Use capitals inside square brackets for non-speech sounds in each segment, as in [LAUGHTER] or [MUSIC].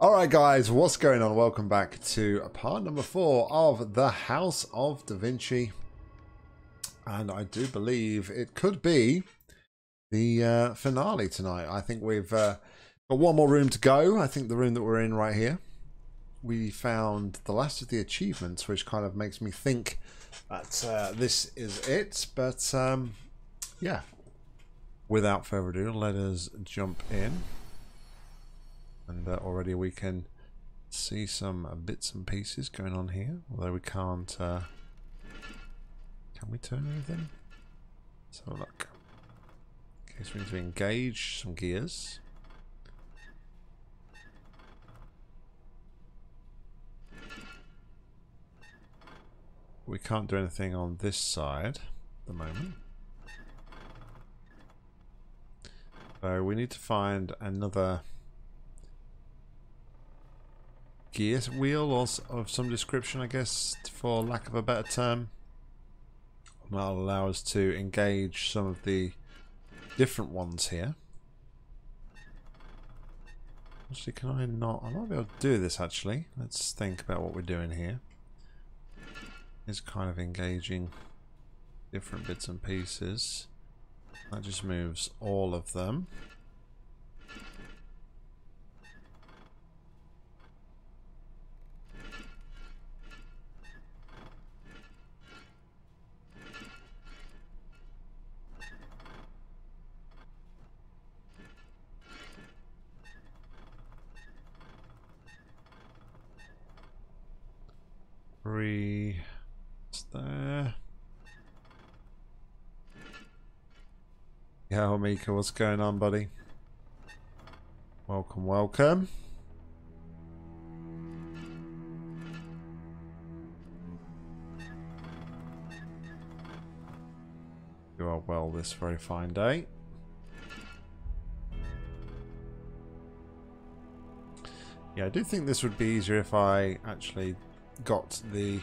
Alright guys, what's going on? Welcome back to part number four of The House of Da Vinci. And I do believe it could be the uh, finale tonight. I think we've uh, got one more room to go. I think the room that we're in right here. We found the last of the achievements, which kind of makes me think that uh, this is it. But um, yeah, without further ado, let us jump in and uh, already we can see some uh, bits and pieces going on here. Although we can't uh, can we turn anything? A look. Okay so we need to engage some gears. We can't do anything on this side at the moment. So we need to find another gear wheel or of some description, I guess, for lack of a better term. That'll allow us to engage some of the different ones here. Actually, can I not? I might be able to do this actually. Let's think about what we're doing here. It's kind of engaging different bits and pieces. That just moves all of them. It's there. Yeah, Mika, what's going on, buddy? Welcome, welcome. You are well this very fine day. Yeah, I do think this would be easier if I actually got the...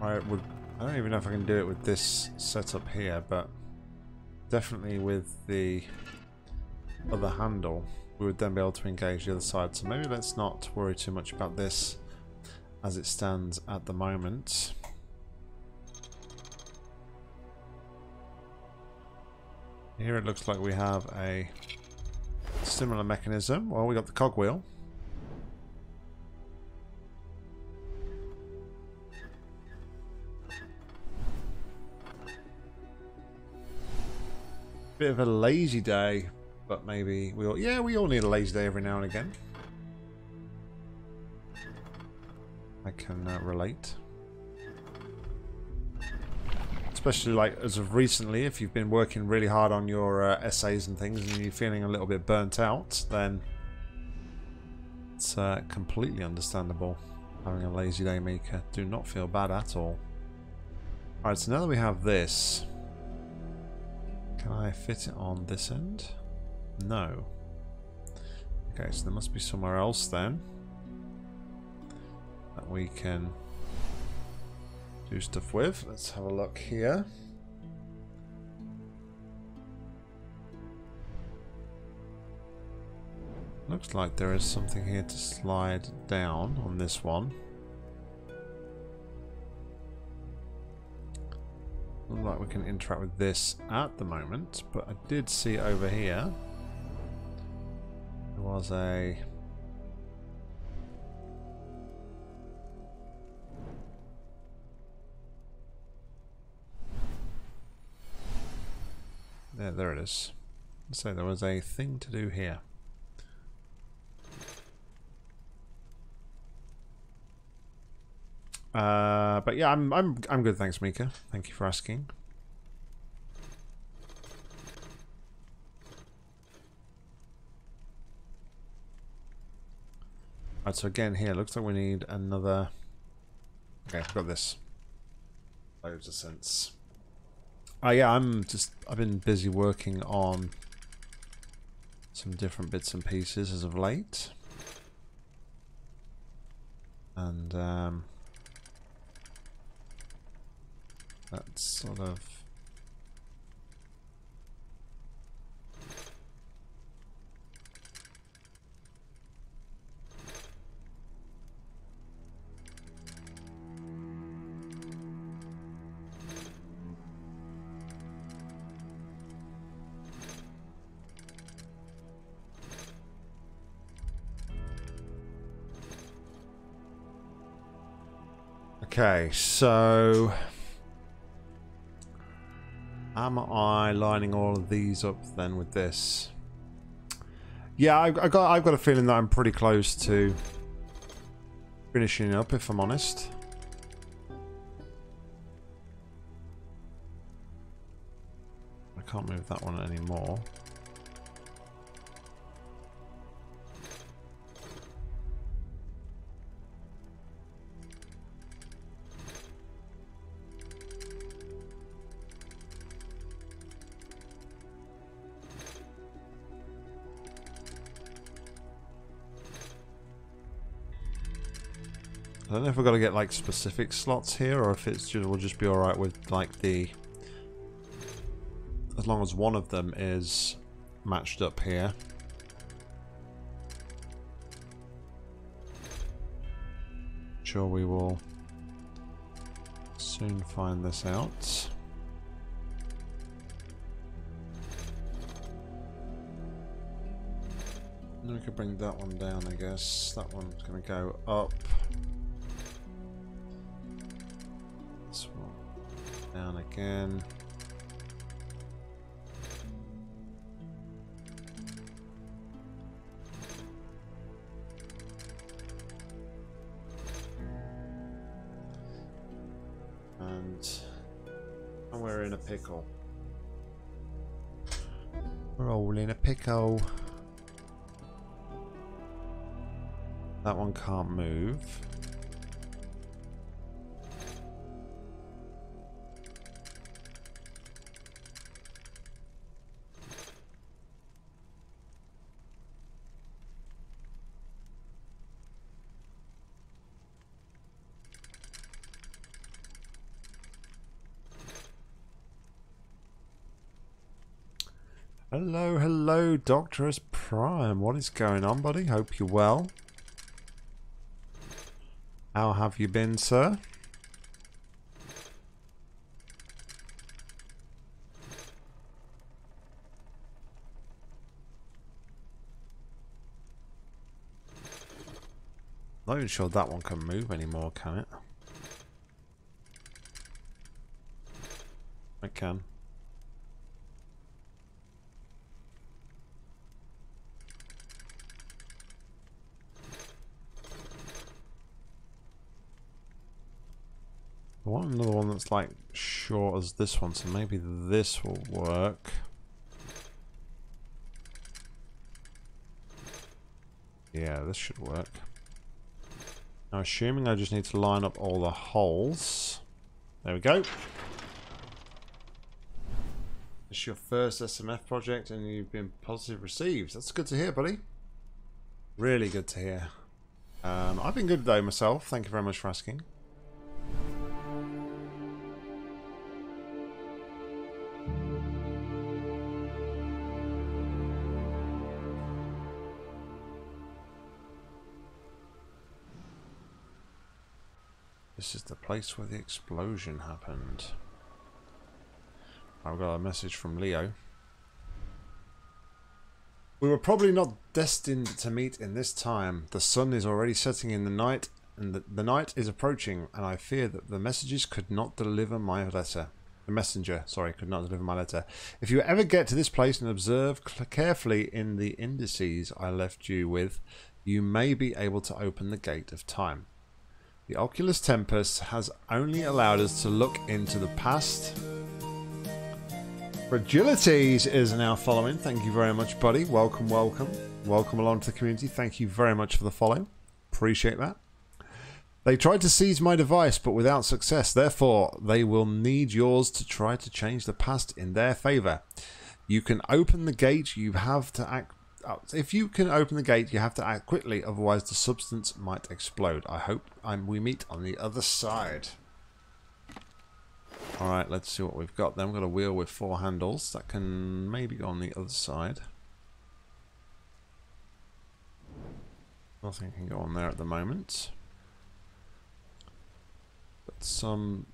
I would. I don't even know if I can do it with this setup here, but definitely with the other handle, we would then be able to engage the other side. So maybe let's not worry too much about this as it stands at the moment. Here it looks like we have a similar mechanism. Well, we got the cogwheel. Bit of a lazy day, but maybe we all, yeah, we all need a lazy day every now and again. I can uh, relate. Especially like as of recently, if you've been working really hard on your uh, essays and things and you're feeling a little bit burnt out, then it's uh, completely understandable having a lazy day Mika. Do not feel bad at all. Alright, so now that we have this, can I fit it on this end? No. Okay, so there must be somewhere else then that we can do stuff with. Let's have a look here. Looks like there is something here to slide down on this one. Not like we can interact with this at the moment, but I did see over here there was a There, there it is. So there was a thing to do here. Uh, but yeah, I'm I'm I'm good. Thanks, Mika. Thank you for asking. Right, so again here, looks like we need another... Okay, I've got this. Loads of sense. Oh yeah, I'm just... I've been busy working on some different bits and pieces as of late. And, um... That's sort of... Okay, so am I lining all of these up then with this? Yeah, I, I got I've got a feeling that I'm pretty close to finishing up, if I'm honest. I can't move that one anymore. I don't know if we've got to get like specific slots here or if it's just we'll just be alright with like the as long as one of them is matched up here. Sure we will soon find this out. we could bring that one down I guess. That one's gonna go up. Again. And, and we're in a pickle. We're all in a pickle. That one can't move. Hello, hello, Doctorus Prime. What is going on, buddy? Hope you're well. How have you been, sir? Not even sure that one can move anymore, can it? It can. I want another one that's like short as this one, so maybe this will work. Yeah, this should work. Now, assuming I just need to line up all the holes. There we go. It's your first SMF project and you've been positive received. That's good to hear, buddy. Really good to hear. Um, I've been good though myself. Thank you very much for asking. This is the place where the explosion happened. I've got a message from Leo. We were probably not destined to meet in this time. The sun is already setting in the night, and the, the night is approaching, and I fear that the messages could not deliver my letter. The messenger, sorry, could not deliver my letter. If you ever get to this place and observe carefully in the indices I left you with, you may be able to open the gate of time. The Oculus Temporis has only allowed us to look into the past. Fragilities is now following. Thank you very much, buddy. Welcome, welcome. Welcome along to the community. Thank you very much for the follow. Appreciate that. They tried to seize my device, but without success. Therefore, they will need yours to try to change the past in their favor. You can open the gate. You have to act Oh, if you can open the gate, you have to act quickly, otherwise the substance might explode. I hope I'm, we meet on the other side. Alright, let's see what we've got then. We've got a wheel with four handles that can maybe go on the other side. Nothing can go on there at the moment. But some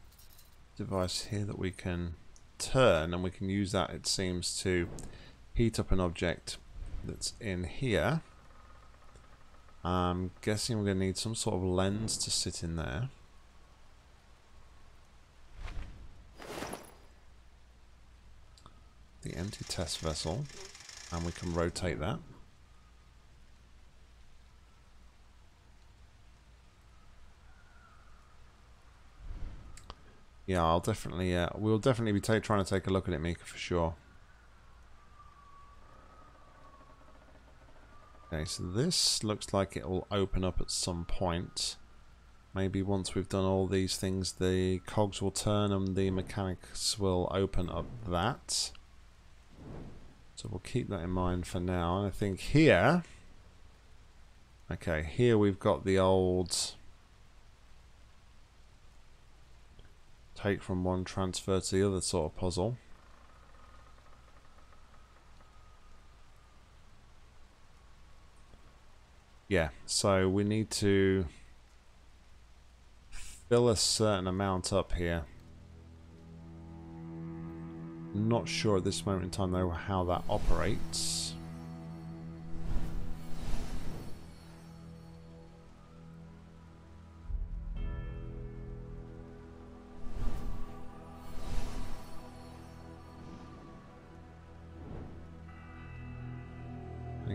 device here that we can turn and we can use that, it seems, to heat up an object that's in here. I'm guessing we're going to need some sort of lens to sit in there. The empty test vessel. And we can rotate that. Yeah, I'll definitely, uh, we'll definitely be trying to take a look at it, Mika, for sure. Okay, so this looks like it will open up at some point. Maybe once we've done all these things, the cogs will turn and the mechanics will open up that. So we'll keep that in mind for now. And I think here... Okay, here we've got the old... Take from one, transfer to the other sort of puzzle. Yeah, so we need to fill a certain amount up here. Not sure at this moment in time though how that operates.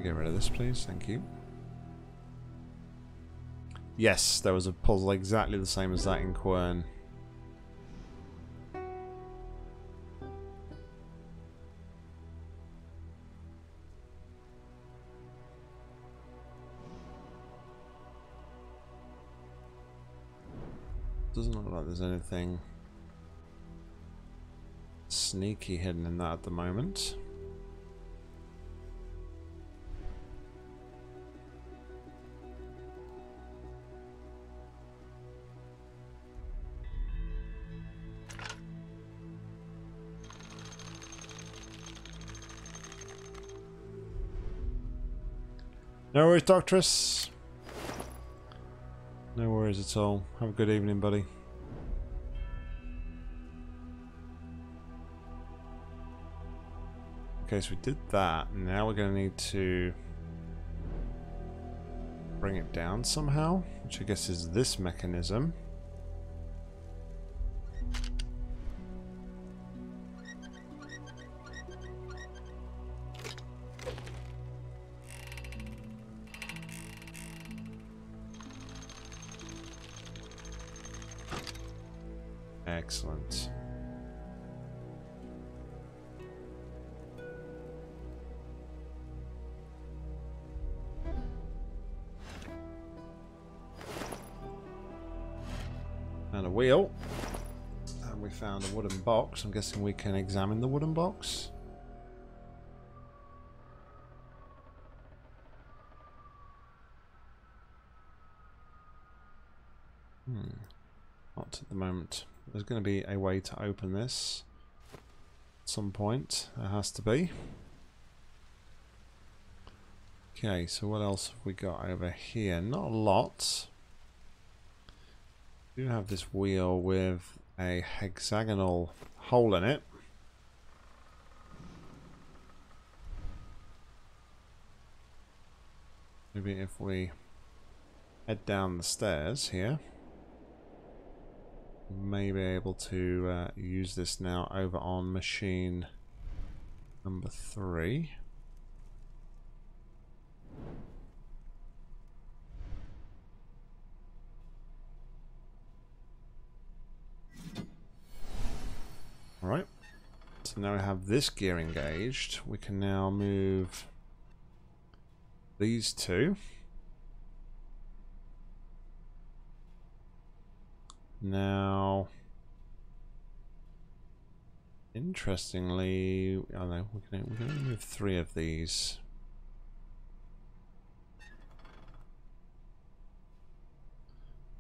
Get rid of this please? Thank you. Yes, there was a puzzle exactly the same as that in Quern. Doesn't look like there's anything sneaky hidden in that at the moment. No worries, Doctress. No worries at all. Have a good evening, buddy. Okay, so we did that. Now we're going to need to bring it down somehow, which I guess is this mechanism. I'm guessing we can examine the wooden box. Hmm. Not at the moment. There's going to be a way to open this at some point. There has to be. Okay, so what else have we got over here? Not a lot. We do have this wheel with a hexagonal hole in it. Maybe if we head down the stairs here may be able to uh, use this now over on machine number three. Alright, so now we have this gear engaged. We can now move these two. Now, interestingly, I know we can we can move three of these.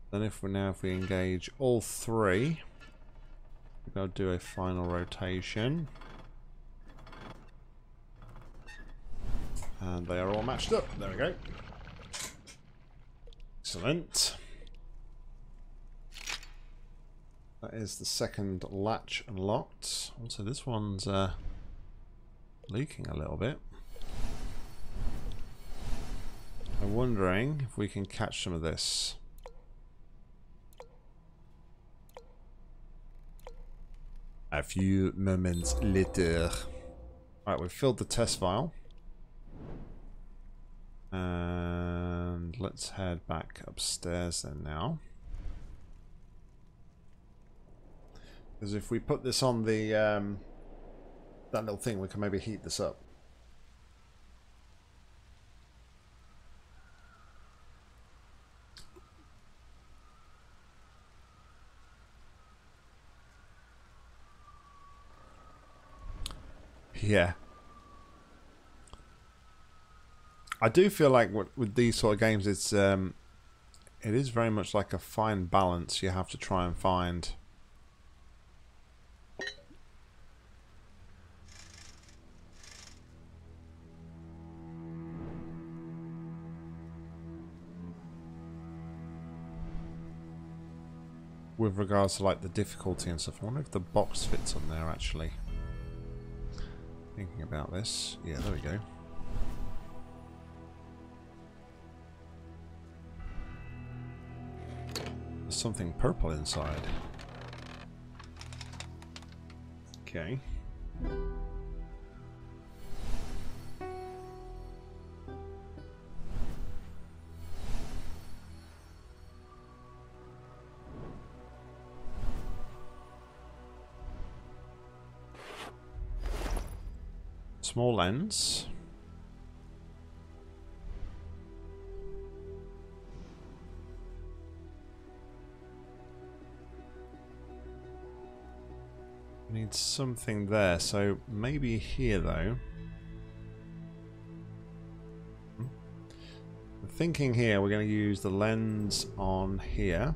Then if we now if we engage all three, to do a final rotation. And they are all matched up. There we go. Excellent. That is the second latch unlocked. Also, this one's uh, leaking a little bit. I'm wondering if we can catch some of this. A few moments later. Right, we've filled the test vial. And let's head back upstairs then now. Because if we put this on the um, that little thing, we can maybe heat this up. Yeah. I do feel like with these sort of games, it's um, it is very much like a fine balance you have to try and find. With regards to like the difficulty and stuff, I wonder if the box fits on there actually. Thinking about this. Yeah, there we go. There's something purple inside. Okay. Small lens. Need something there, so maybe here though. Hmm. thinking here we're going to use the lens on here.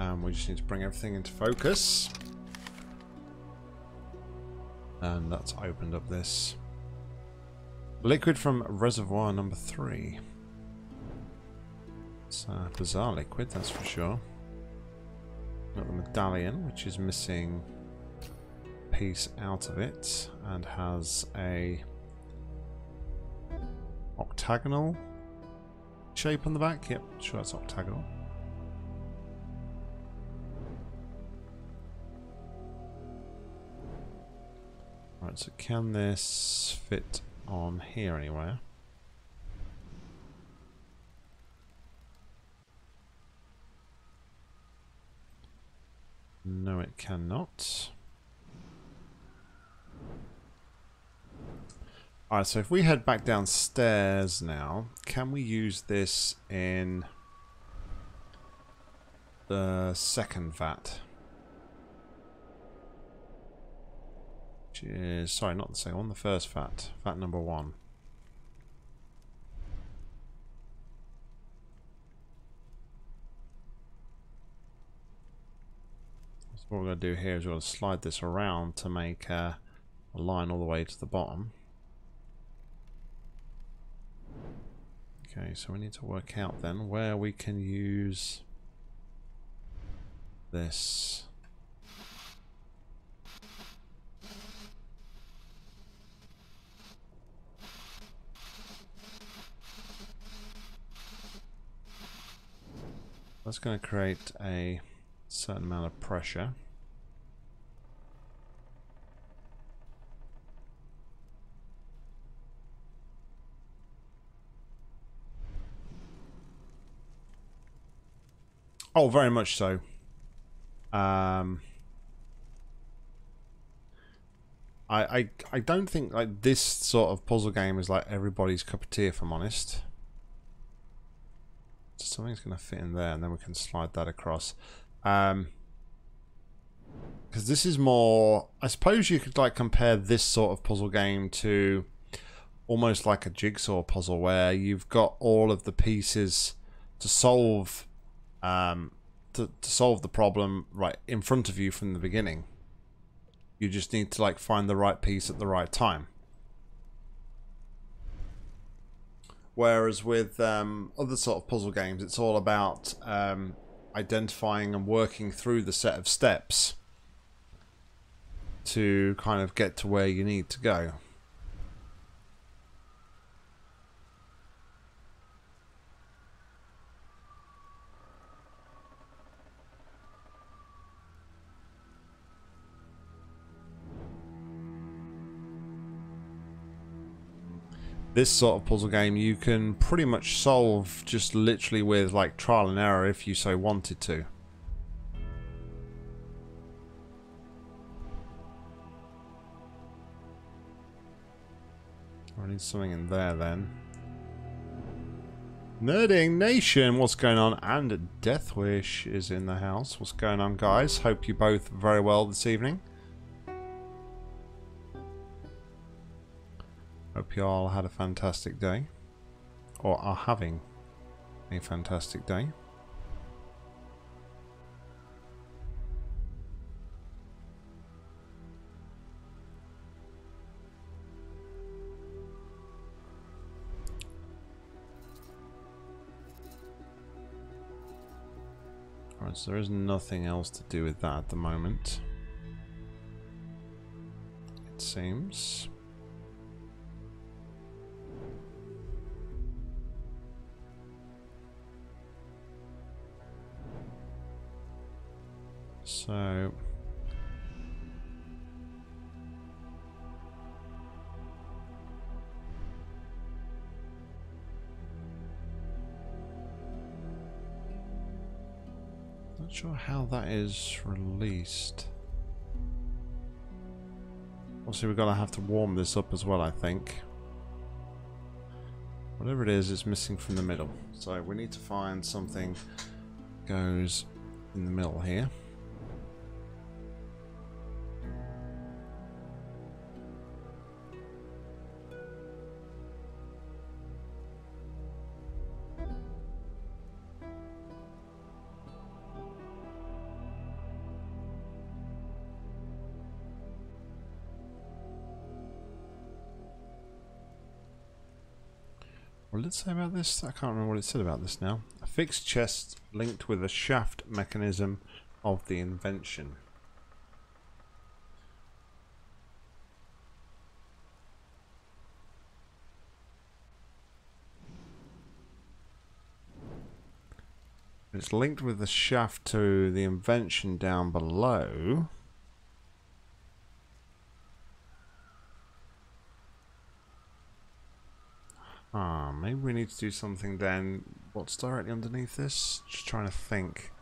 Um, we just need to bring everything into focus. And that's opened up this liquid from reservoir number three. It's a bizarre liquid, that's for sure. Got the medallion, which is missing piece out of it and has a octagonal shape on the back. Yep, sure that's octagonal. So can this fit on here anywhere? No, it cannot. Alright, so if we head back downstairs now, can we use this in the second vat? Which is, sorry, not the second one, the first vat, vat number one. So what we're going to do here is we're going to slide this around to make uh, a line all the way to the bottom. Okay, so we need to work out then where we can use this That's going to create a certain amount of pressure. Oh, very much so. Um, I, I I don't think like this sort of puzzle game is like everybody's cup of tea, if I'm honest something's going to fit in there and then we can slide that across. Um, because this is more I suppose you could like compare this sort of puzzle game to almost like a jigsaw puzzle where you've got all of the pieces to solve um, to, to solve the problem right in front of you from the beginning you just need to like find the right piece at the right time Whereas with um, other sort of puzzle games, it's all about um, identifying and working through the set of steps to kind of get to where you need to go. This sort of puzzle game you can pretty much solve just literally with like trial and error if you so wanted to. I need something in there then. Nerding Nation, what's going on? And Deathwish is in the house. What's going on, guys? Hope you both very well this evening. Hope you all had a fantastic day. Or are having a fantastic day. Alright, so there is nothing else to do with that at the moment. It seems. So... Not sure how that is released. Obviously we're going to have to warm this up as well, I think. Whatever it is, it's missing from the middle. So we need to find something goes in the middle here. Say about this? I can't remember what it said about this now. A fixed chest linked with a shaft mechanism of the invention. It's linked with the shaft to the invention down below. Ah, maybe we need to do something then. What's directly underneath this? Just trying to think.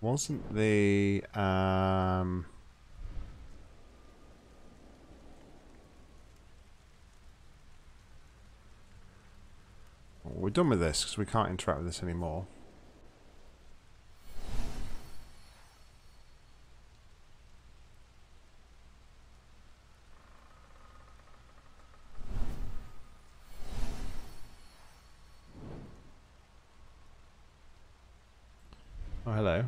Wasn't the um we're done with this because we can't interact with this anymore. Oh, hello.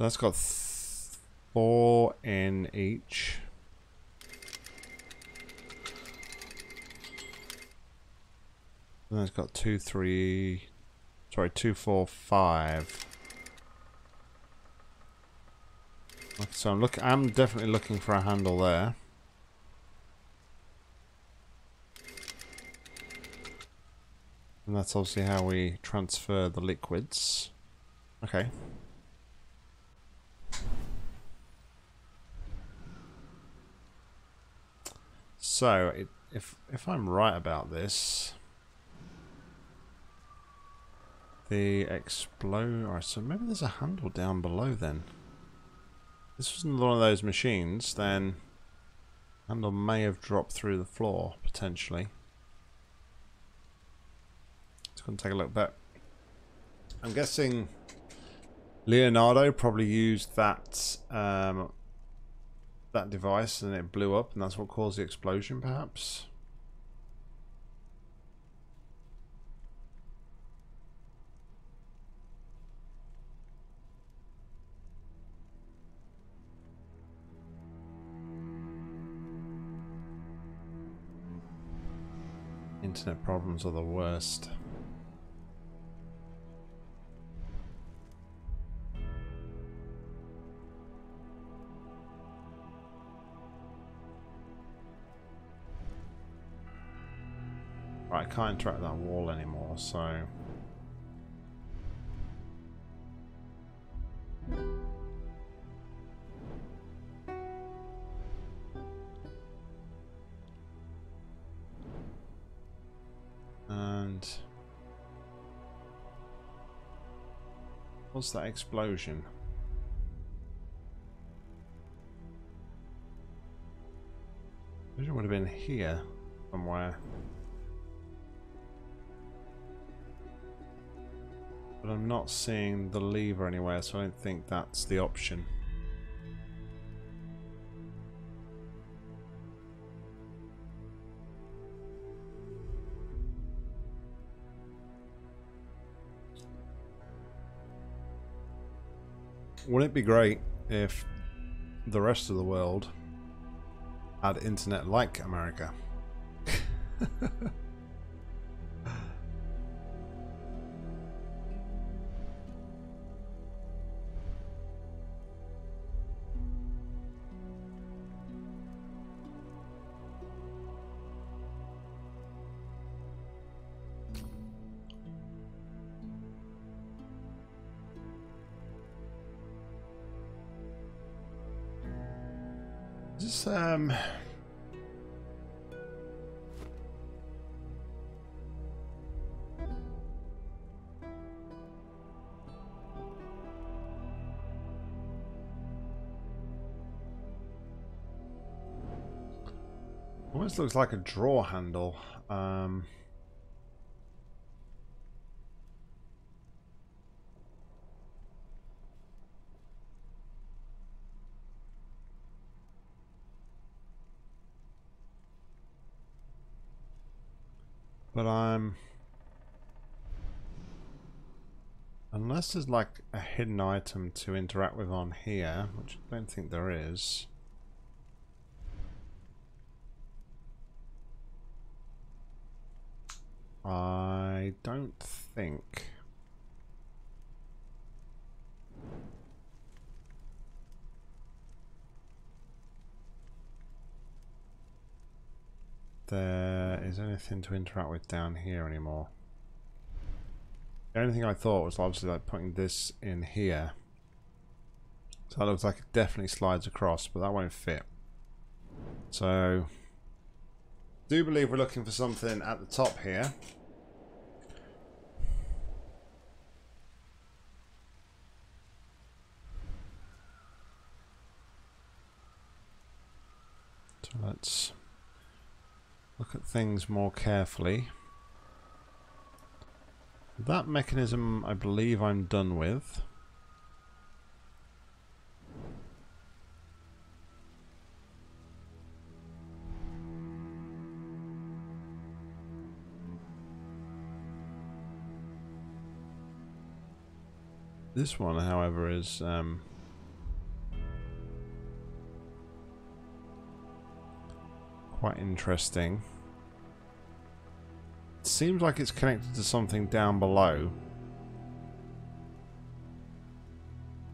So that's got four in each. And it's got two, three, sorry, two, four, five. So I'm look, I'm definitely looking for a handle there. And that's obviously how we transfer the liquids. Okay. So, it, if if I'm right about this, the explode. Alright, so maybe there's a handle down below then. This wasn't one of those machines, then handle may have dropped through the floor potentially. Let's go and take a look back. I'm guessing Leonardo probably used that um, that device and it blew up and that's what caused the explosion perhaps. Internet problems are the worst. Right, I can't interact that wall anymore, so... And... What's that explosion? Explosion would have been here somewhere. But I'm not seeing the lever anywhere, so I don't think that's the option. Wouldn't it be great if the rest of the world had internet like America? [LAUGHS] um... Almost looks like a drawer handle. Um... But I'm... Unless there's like a hidden item to interact with on here, which I don't think there is. I don't think. There is anything to interact with down here anymore. The only thing I thought was obviously like putting this in here. So that looks like it definitely slides across, but that won't fit. So, do believe we're looking for something at the top here. So let's look at things more carefully. That mechanism I believe I'm done with. This one, however, is um, quite interesting. Seems like it's connected to something down below.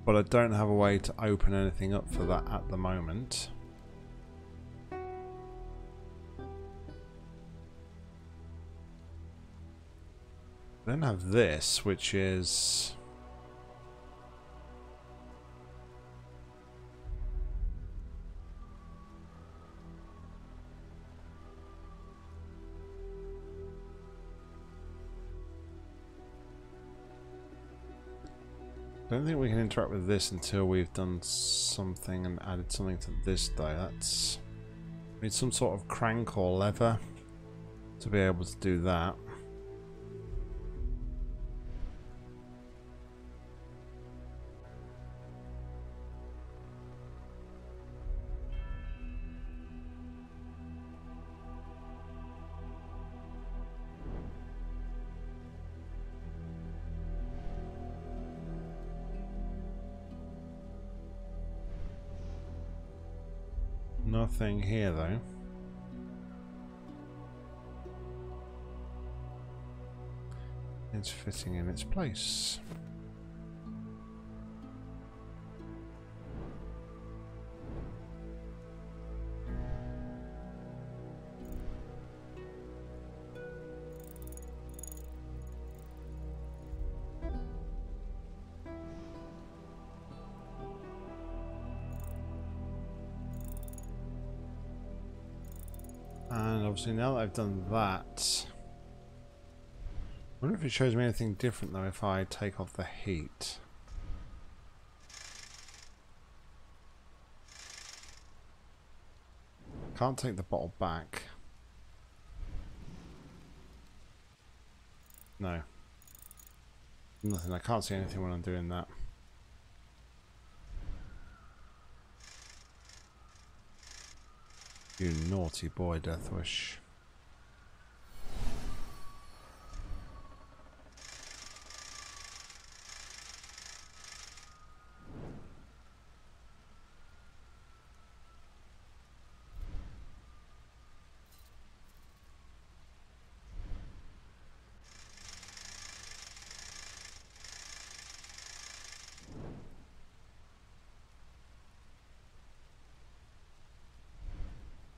But I don't have a way to open anything up for that at the moment. then have this, which is... don't think we can interact with this until we've done something and added something to this though. That's need some sort of crank or lever to be able to do that. Nothing here though. It's fitting in its place. Obviously now that I've done that, I wonder if it shows me anything different though if I take off the heat. Can't take the bottle back. No. Nothing. I can't see anything when I'm doing that. You naughty boy, Deathwish.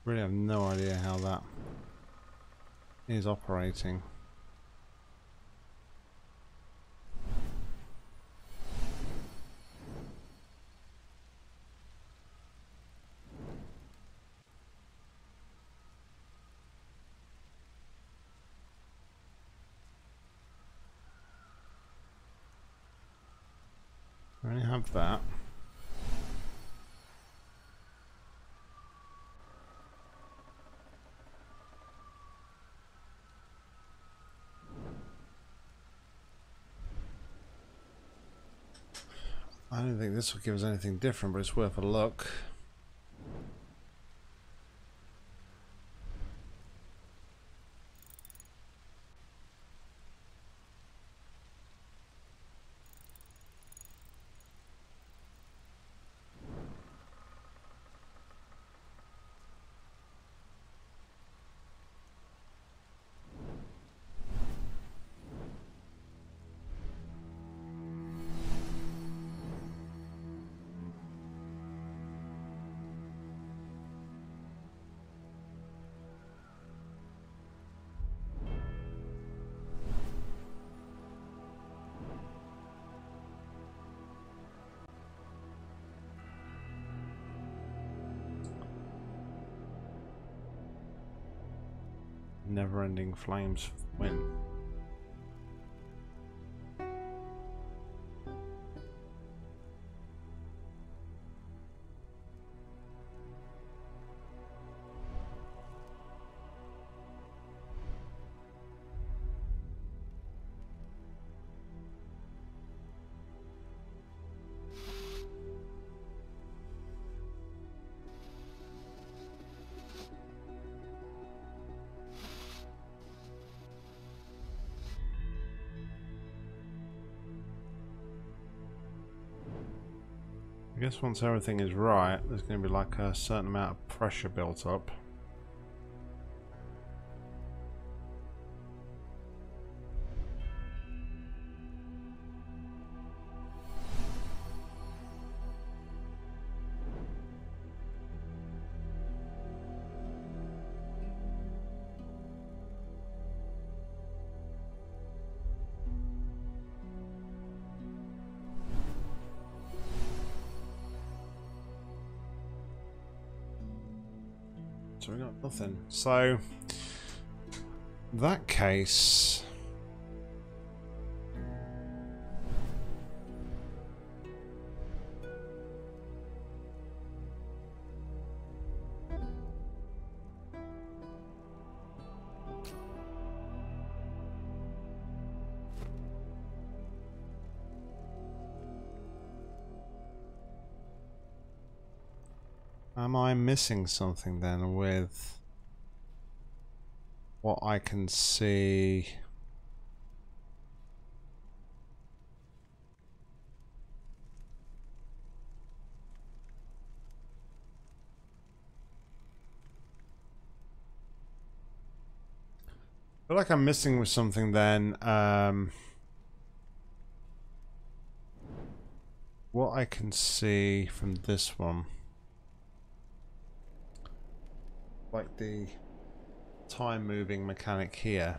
Really have no idea how that is operating. I only have that. I don't think this will give us anything different, but it's worth a look. Flames guess once everything is right, there's going to be like a certain amount of pressure built up. So we got nothing. So that case. Missing something then with what I can see? feel like I'm missing with something then. Um, what I can see from this one. Like the time moving mechanic here.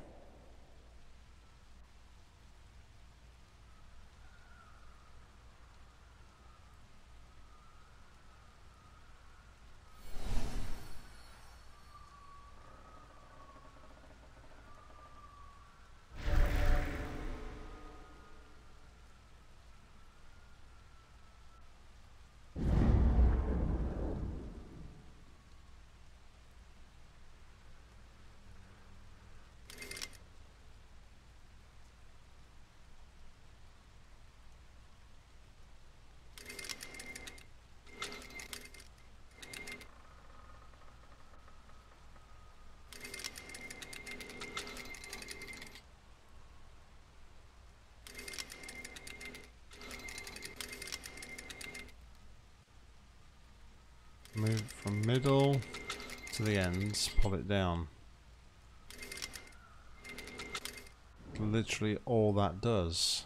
Move from middle to the ends, pop it down. Literally all that does.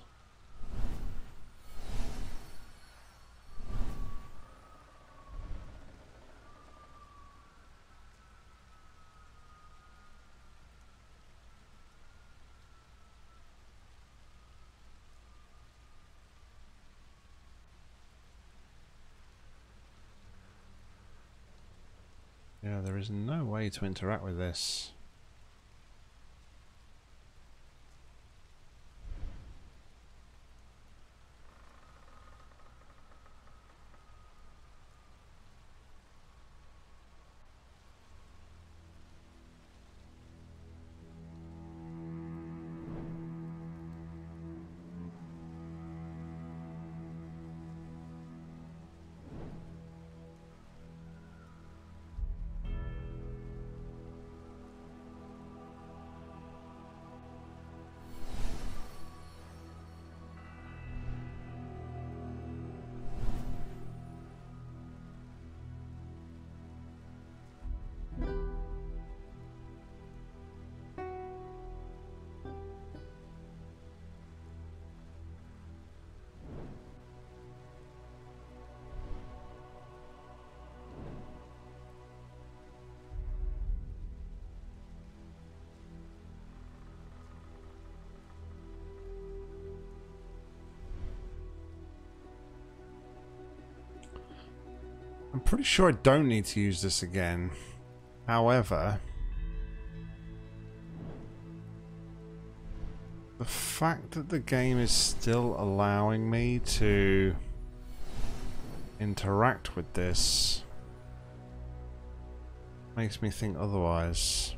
Yeah, there is no way to interact with this. Pretty sure I don't need to use this again. However, the fact that the game is still allowing me to interact with this makes me think otherwise.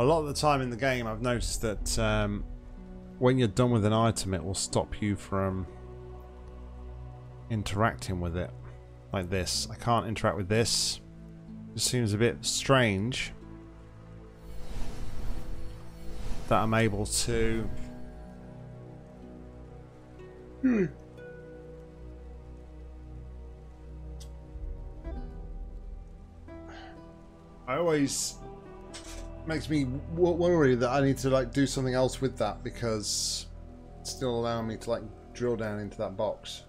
A lot of the time in the game I've noticed that um, when you're done with an item it will stop you from interacting with it like this. I can't interact with this. It seems a bit strange that I'm able to hmm. I always makes me worry that I need to like do something else with that because it's still allowing me to like drill down into that box.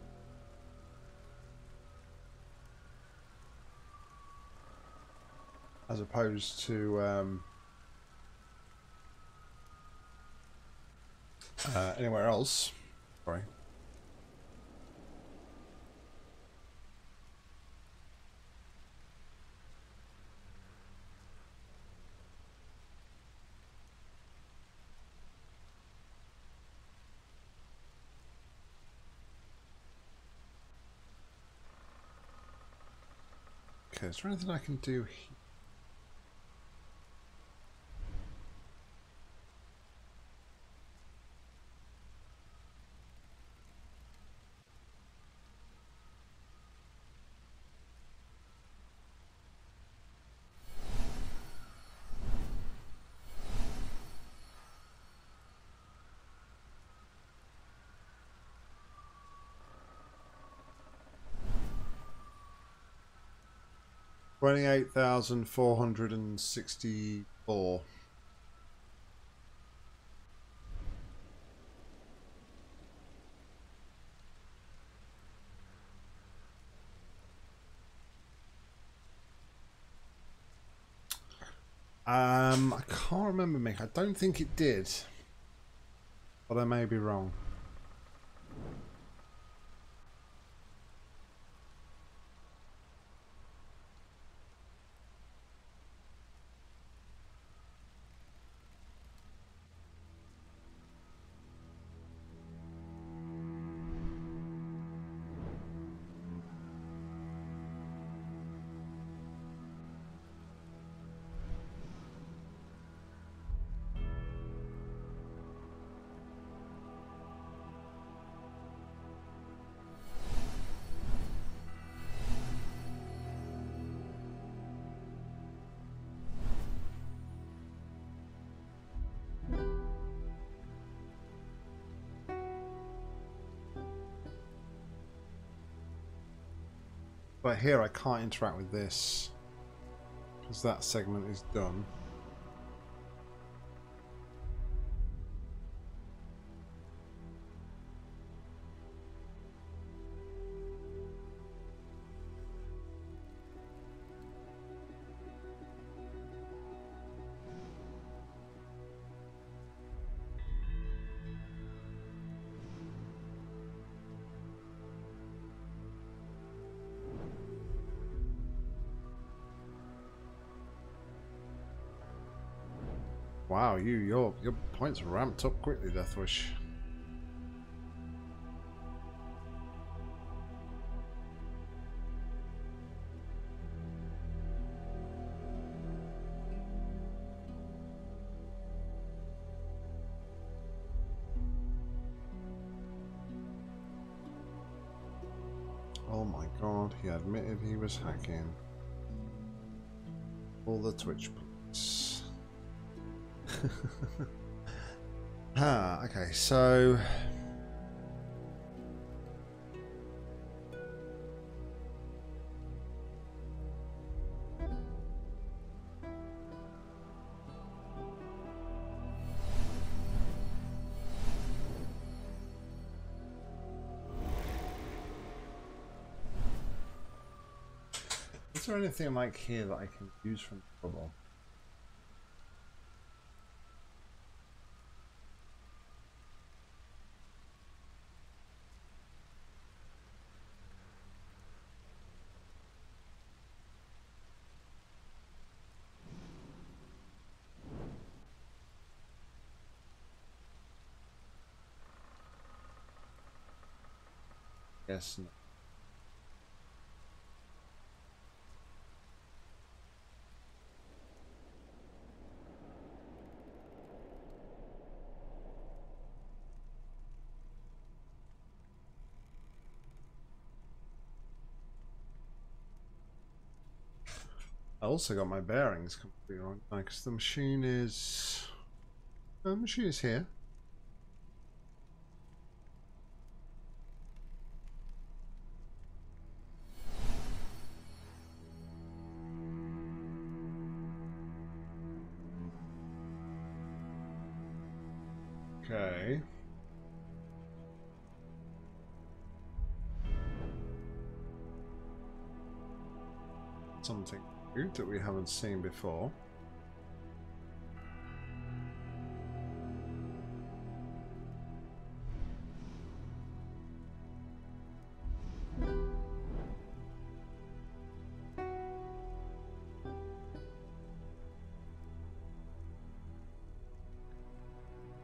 As opposed to um, uh, anywhere else. Sorry. Is there anything I can do 28,464. Um, I can't remember, Mick. I don't think it did. But I may be wrong. But here I can't interact with this because that segment is done. You your your points ramped up quickly, Deathwish. Oh my god, he admitted he was hacking. All the Twitch. [LAUGHS] ah, okay, so Is there anything like here that I can use from the bubble? I also got my bearings completely wrong because the machine is uh, the machine is here. That we haven't seen before.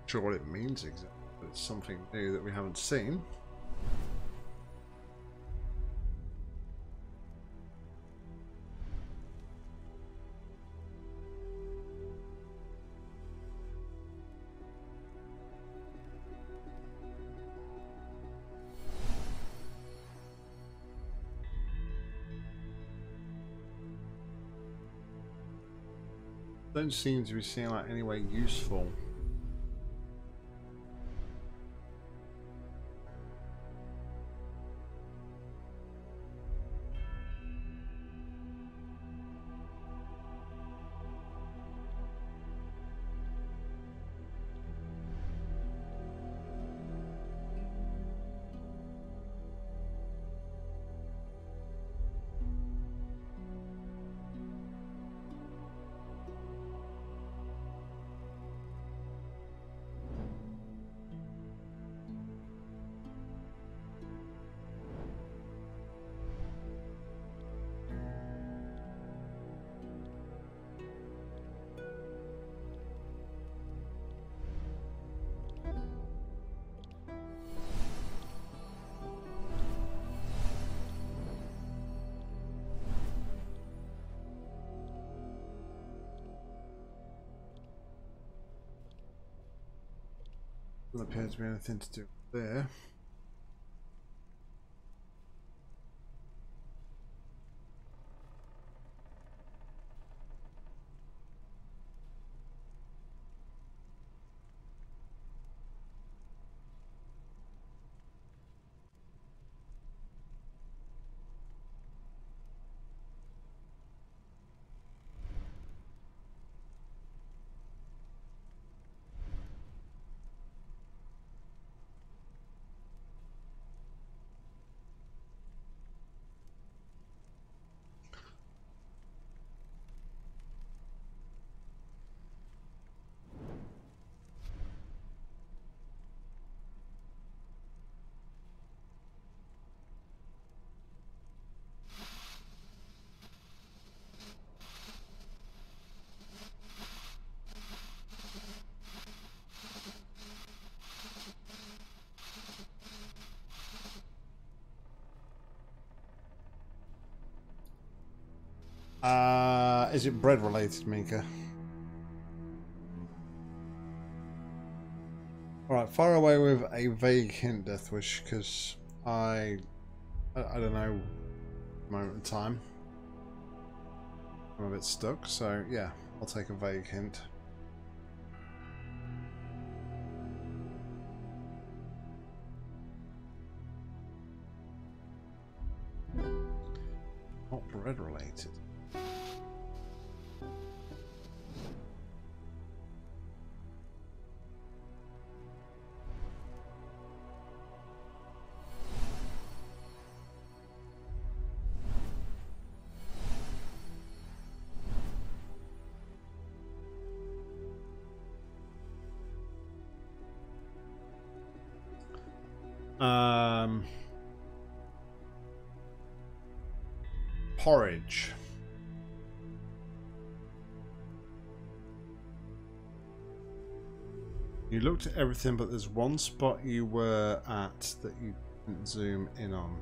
Sure what it means exactly, but it's something new that we haven't seen. Don't seem to be seeing like any way useful. To be anything to do there. Is it bread related, Mika? Alright, fire away with a vague hint, Deathwish, because I, I, I don't know, moment in time. I'm a bit stuck, so yeah, I'll take a vague hint. You looked at everything, but there's one spot you were at that you didn't zoom in on.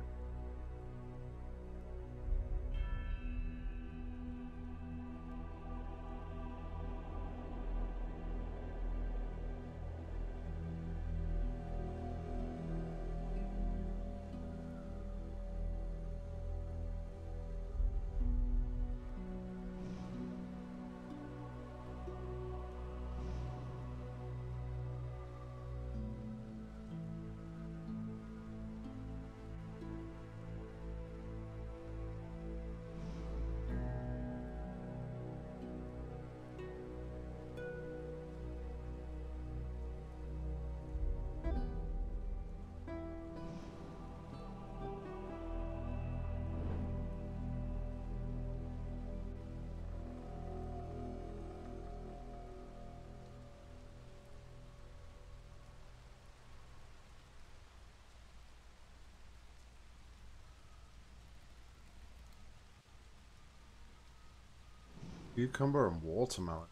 Cucumber and watermelon.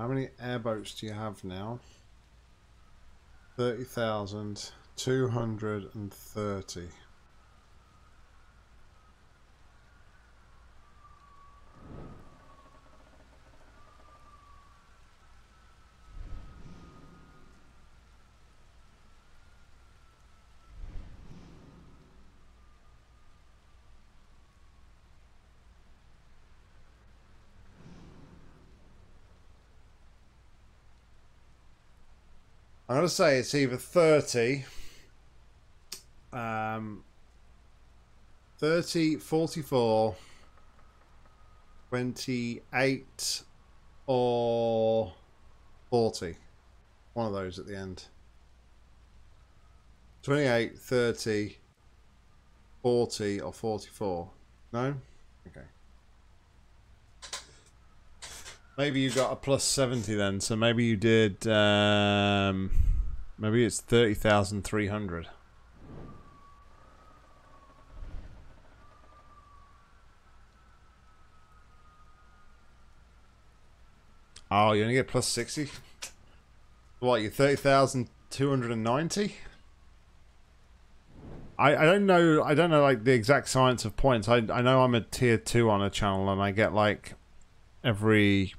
How many airboats do you have now? 30,230. Going to say it's either 30, um, 30, 44, 28, or 40. One of those at the end. 28, 30, 40, or 44. No? Okay. Maybe you got a plus 70 then, so maybe you did, um, maybe it's 30,300. Oh, you only get plus 60? What, you're 30,290? I, I don't know I don't know like the exact science of points. I I know I'm a tier two on a channel and I get like every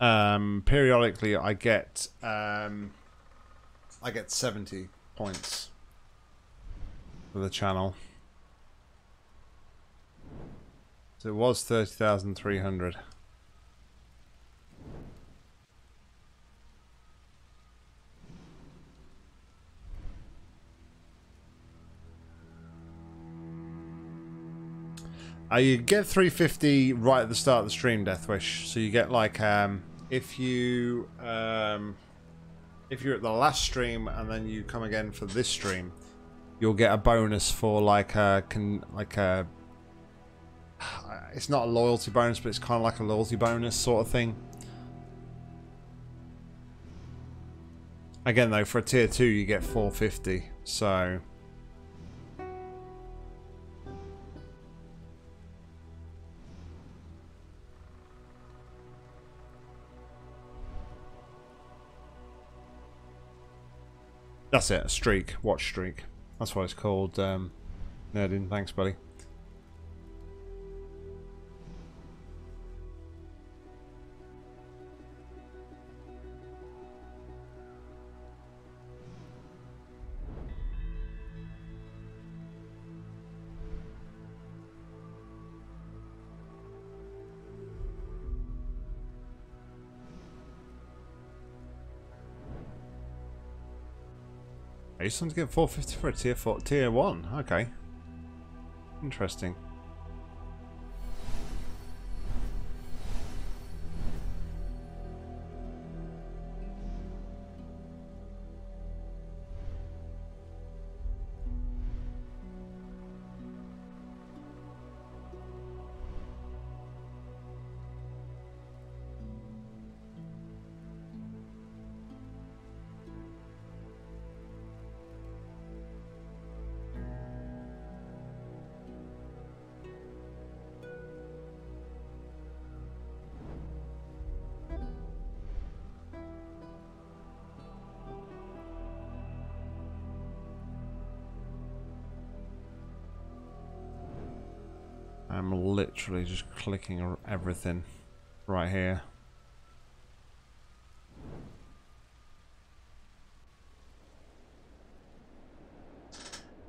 um periodically I get um I get 70 points for the channel. So it was 30,300. Uh, you get 350 right at the start of the stream, Deathwish. So you get like um, if you um, if you're at the last stream and then you come again for this stream, you'll get a bonus for like a can like a. It's not a loyalty bonus, but it's kind of like a loyalty bonus sort of thing. Again, though, for a tier two, you get 450. So That's it, a streak. Watch streak. That's why it's called. Um, Nerdin, thanks, buddy. You still to get 450 for a tier four, tier one. Okay, interesting. Clicking everything right here.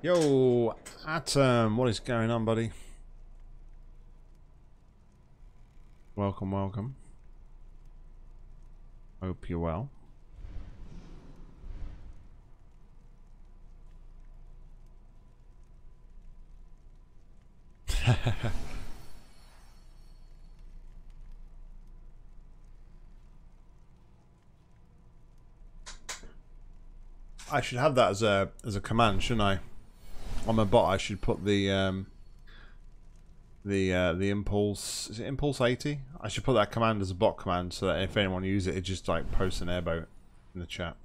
Yo, Atom, what is going on, buddy? Welcome, welcome. Hope you're well. [LAUGHS] I should have that as a as a command, shouldn't I? On my bot, I should put the um, the uh, the impulse. Is it impulse eighty? I should put that command as a bot command, so that if anyone uses it, it just like posts an airboat in the chat.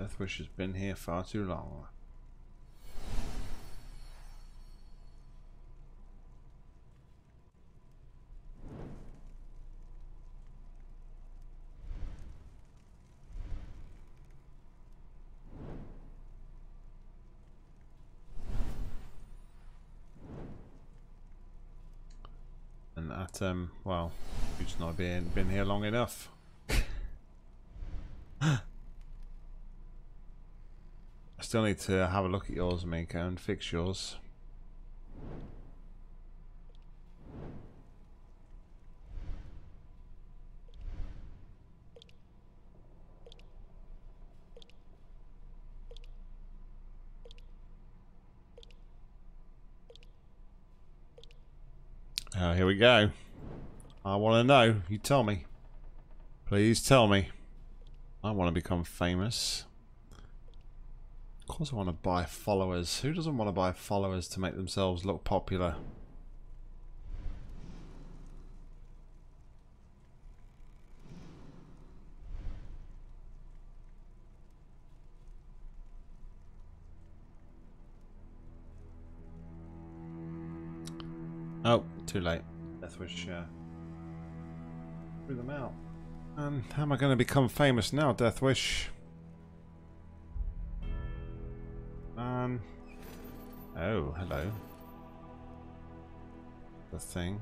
Deathwish has been here far too long. Well, you've just not been, been here long enough. I still need to have a look at yours, maker, and fix yours. Oh, here we go. I want to know. You tell me. Please tell me. I want to become famous. Of course I want to buy followers. Who doesn't want to buy followers to make themselves look popular? Oh, too late. Deathwish uh, them out. And how am I going to become famous now, Deathwish? Um. Oh, hello. The thing.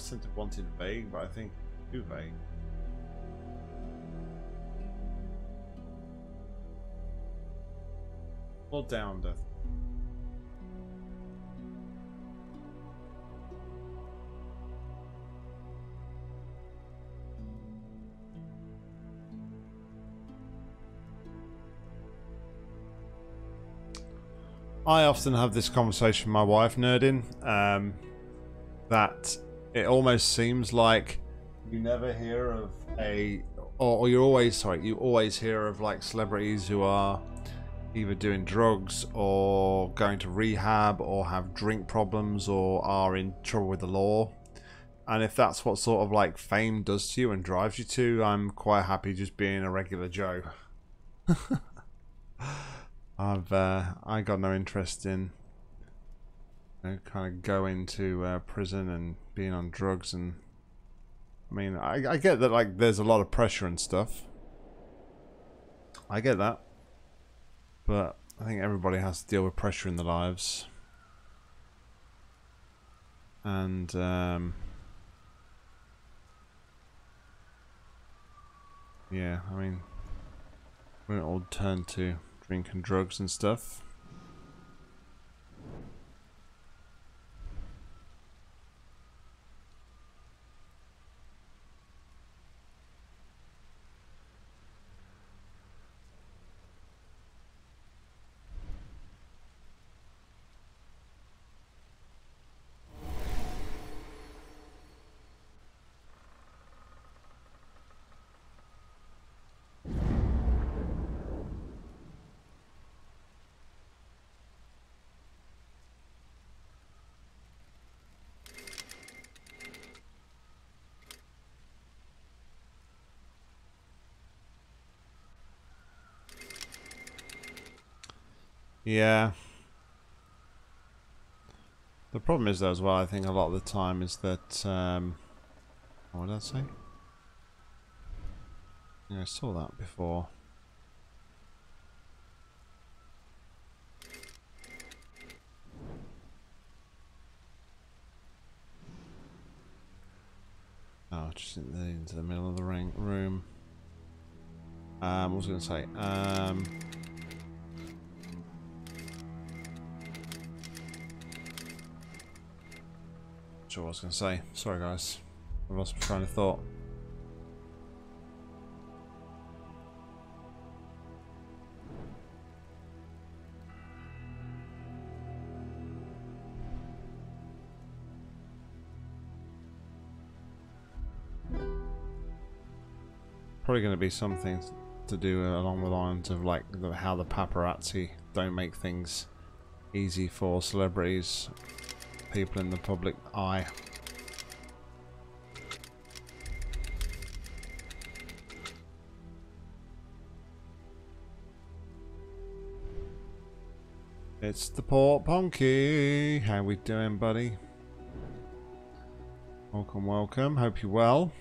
Sent to wanted vague, but I think too vague. Well down, Death. I often have this conversation with my wife, Nerdin, um, that it almost seems like you never hear of a, or, or you always, sorry, you always hear of like celebrities who are either doing drugs or going to rehab or have drink problems or are in trouble with the law. And if that's what sort of like fame does to you and drives you to, I'm quite happy just being a regular Joe. [LAUGHS] I've uh, I got no interest in you know, kind of going to uh, prison and being on drugs and I mean I, I get that like there's a lot of pressure and stuff I get that but I think everybody has to deal with pressure in their lives and um, yeah I mean we don't all turn to drinking drugs and stuff. Yeah. The problem is though as well, I think a lot of the time is that, um, what did I say? Yeah, I saw that before. Oh, just into the, into the middle of the ring, room. Um, what was I going to say? Um, sure what I was going to say. Sorry, guys. I lost my train of thought. Probably going to be something to do along the lines of like the, how the paparazzi don't make things easy for celebrities people in the public eye. It's the Port Ponky. How we doing, buddy? Welcome, welcome. Hope you're well.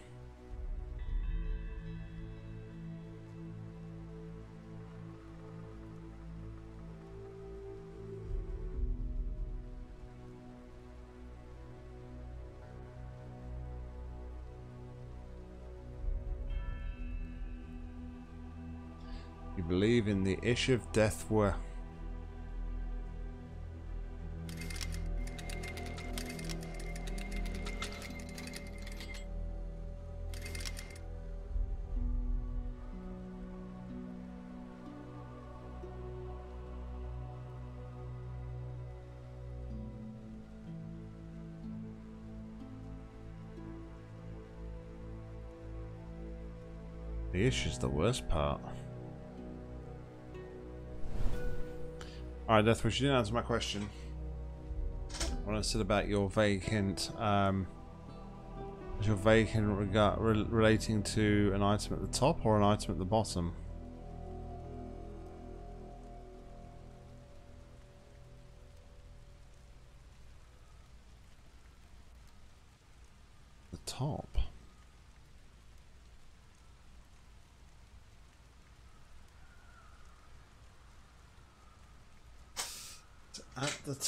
Ish of Death were. The Ish is the worst part. Alright, Deathwish, you didn't answer my question. When I said about your vacant, um, your vacant regard, re relating to an item at the top or an item at the bottom?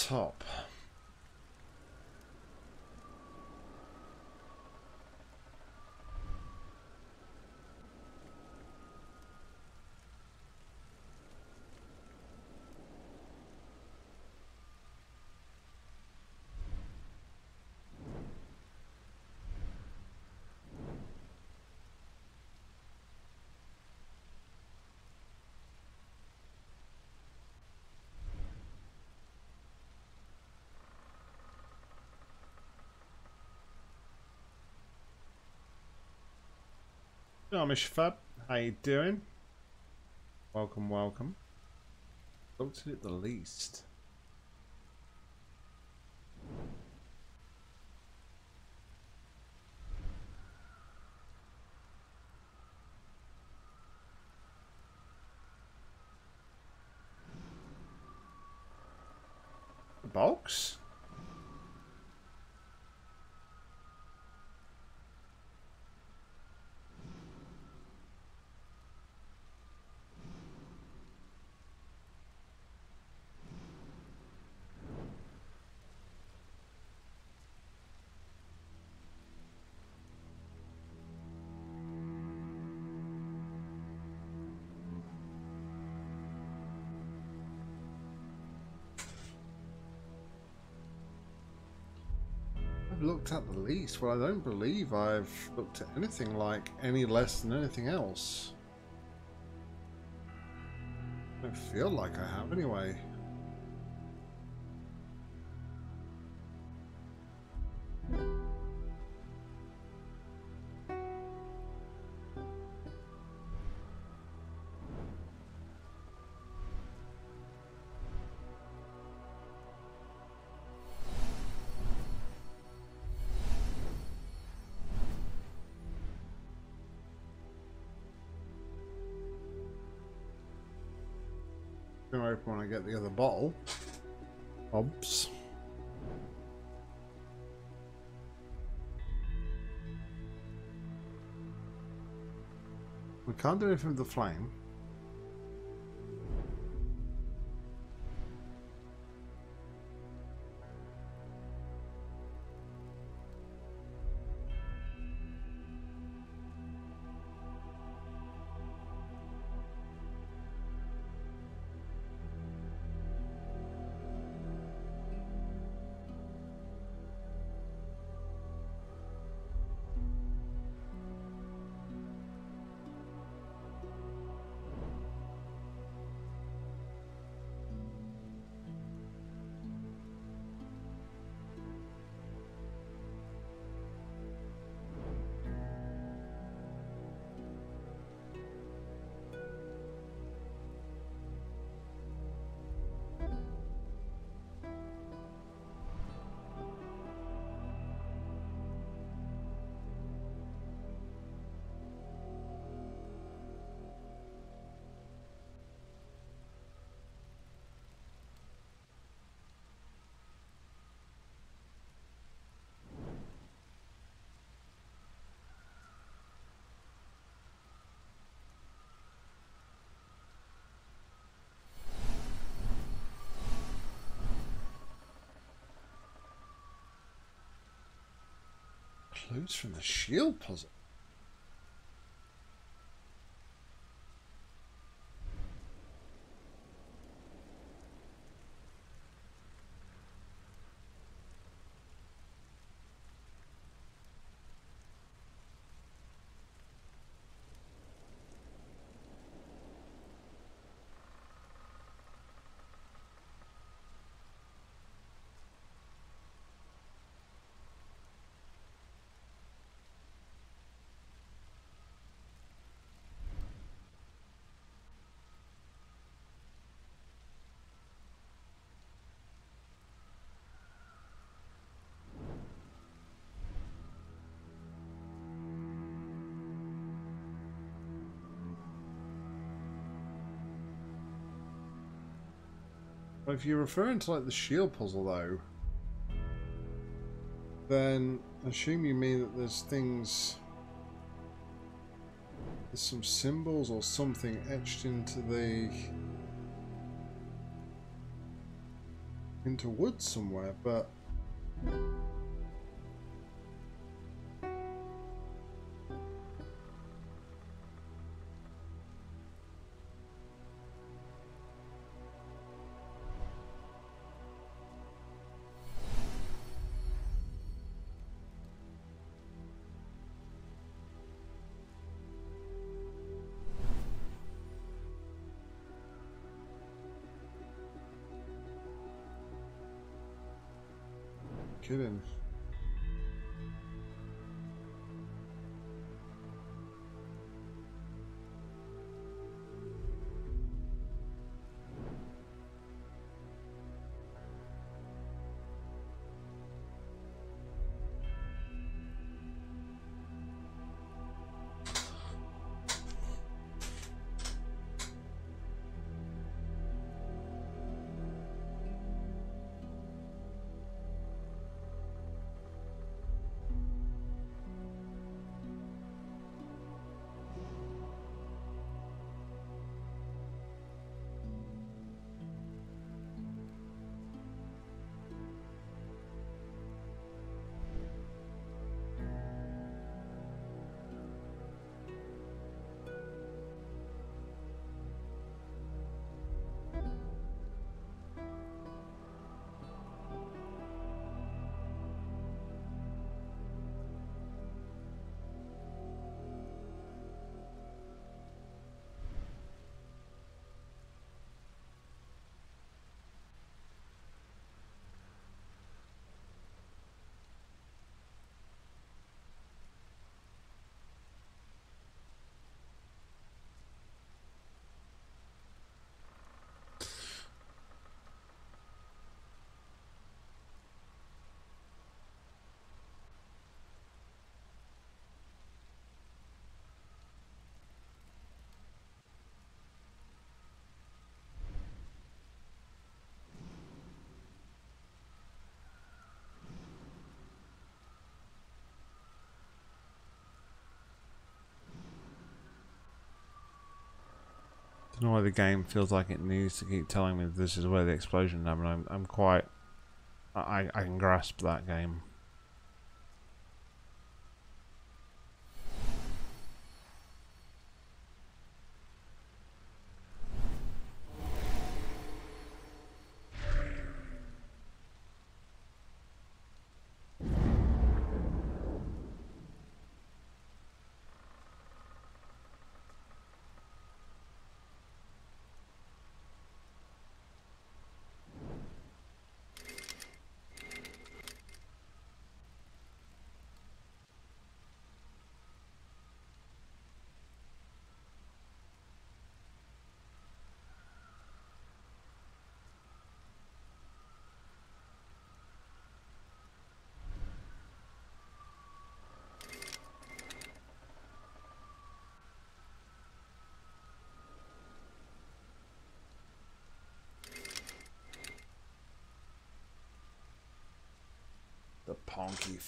Top. Amish Fab, how you doing? Welcome, welcome. At it the least. At the least. Well, I don't believe I've looked at anything like any less than anything else. I don't feel like I have anyway. Get the other bottle. Oops. We can't do anything with the flame. Clues from the shield puzzle. If you're referring to like the shield puzzle though, then I assume you mean that there's things there's some symbols or something etched into the into wood somewhere, but şey benziyor. Don't know why the game feels like it needs to keep telling me this is where the explosion happened. I'm, I'm quite... I, I can grasp that game.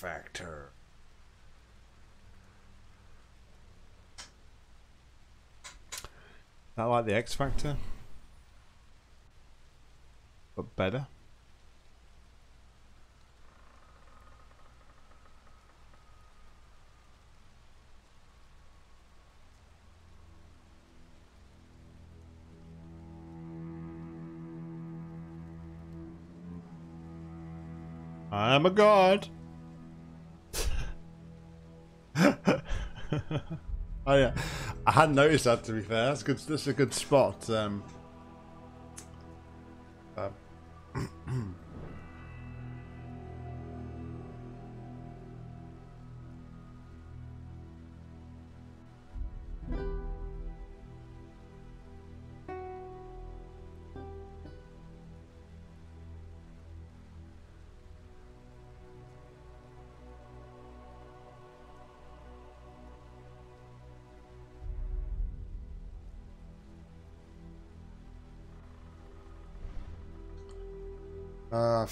factor. I that like the X Factor? But better? I'm a god. [LAUGHS] oh yeah, I hadn't noticed that. To be fair, that's good. A good spot. Um,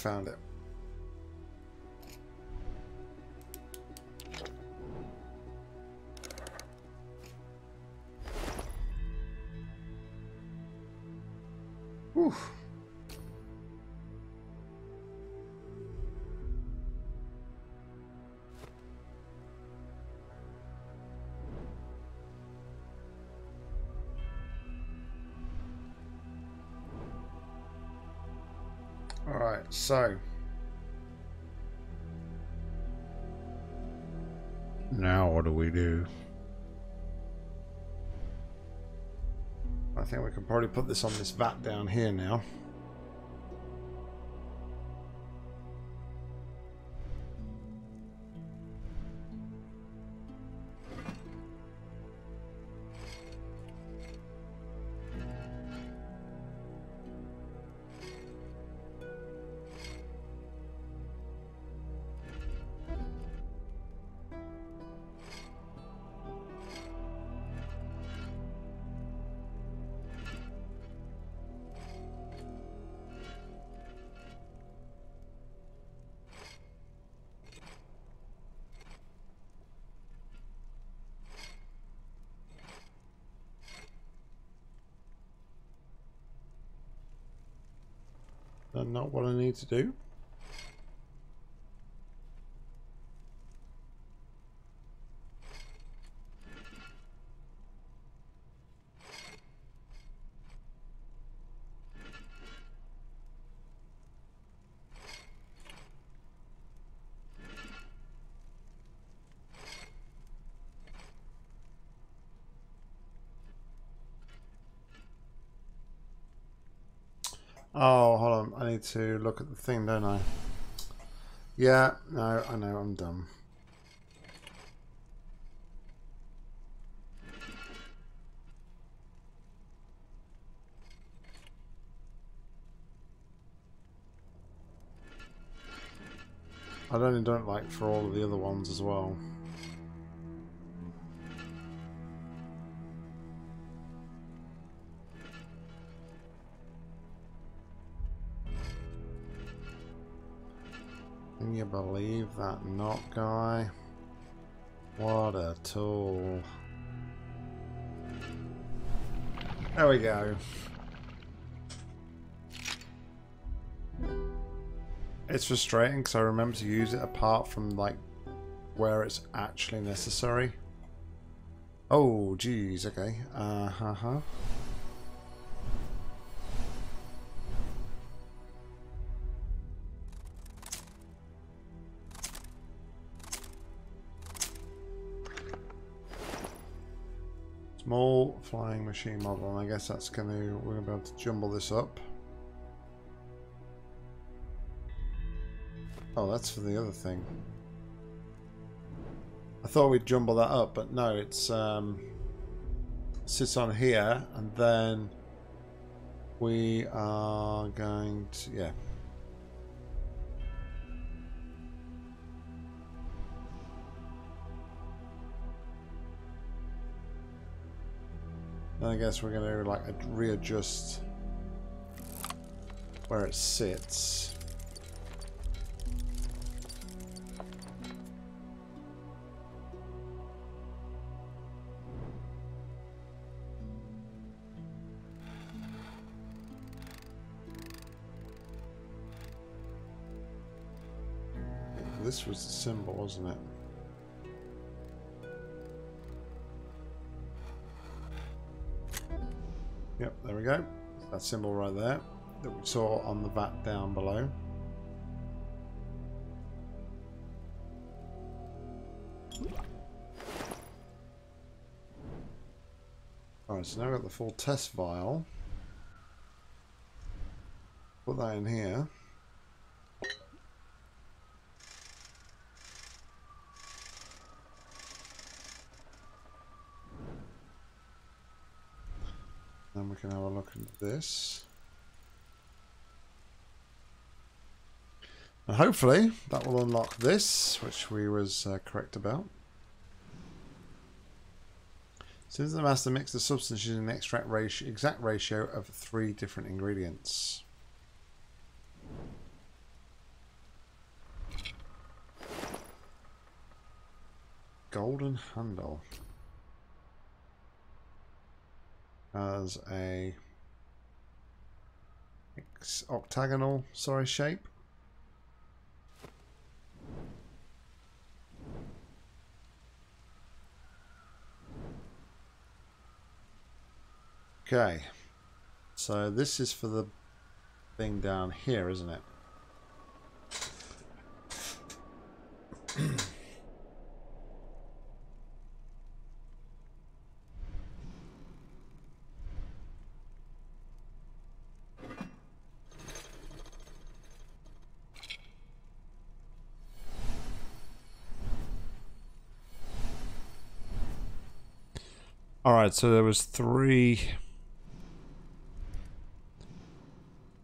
found it. Whew. So. Now what do we do? I think we can probably put this on this vat down here now. Need to do? Need to look at the thing, don't I? Yeah, no, I know, I'm dumb. I only don't like for all of the other ones as well. You believe that knot guy? What a tool. There we go. It's frustrating because I remember to use it apart from like where it's actually necessary. Oh, geez, okay. Uh flying machine model, and I guess that's going to, we're going to be able to jumble this up. Oh, that's for the other thing. I thought we'd jumble that up, but no, it's um, sits on here, and then we are going to, yeah, I guess we're going to like readjust where it sits. This was the symbol, wasn't it? Yep, there we go. That symbol right there that we saw on the vat down below. Alright, so now we've got the full test vial. Put that in here. Can have a look at this. And hopefully that will unlock this, which we was uh, correct about. Since the master mixed the substance using an extract ratio, exact ratio of three different ingredients. Golden handle has a octagonal sorry shape Okay. So this is for the thing down here, isn't it? [CLEARS THROAT] All right, so there was three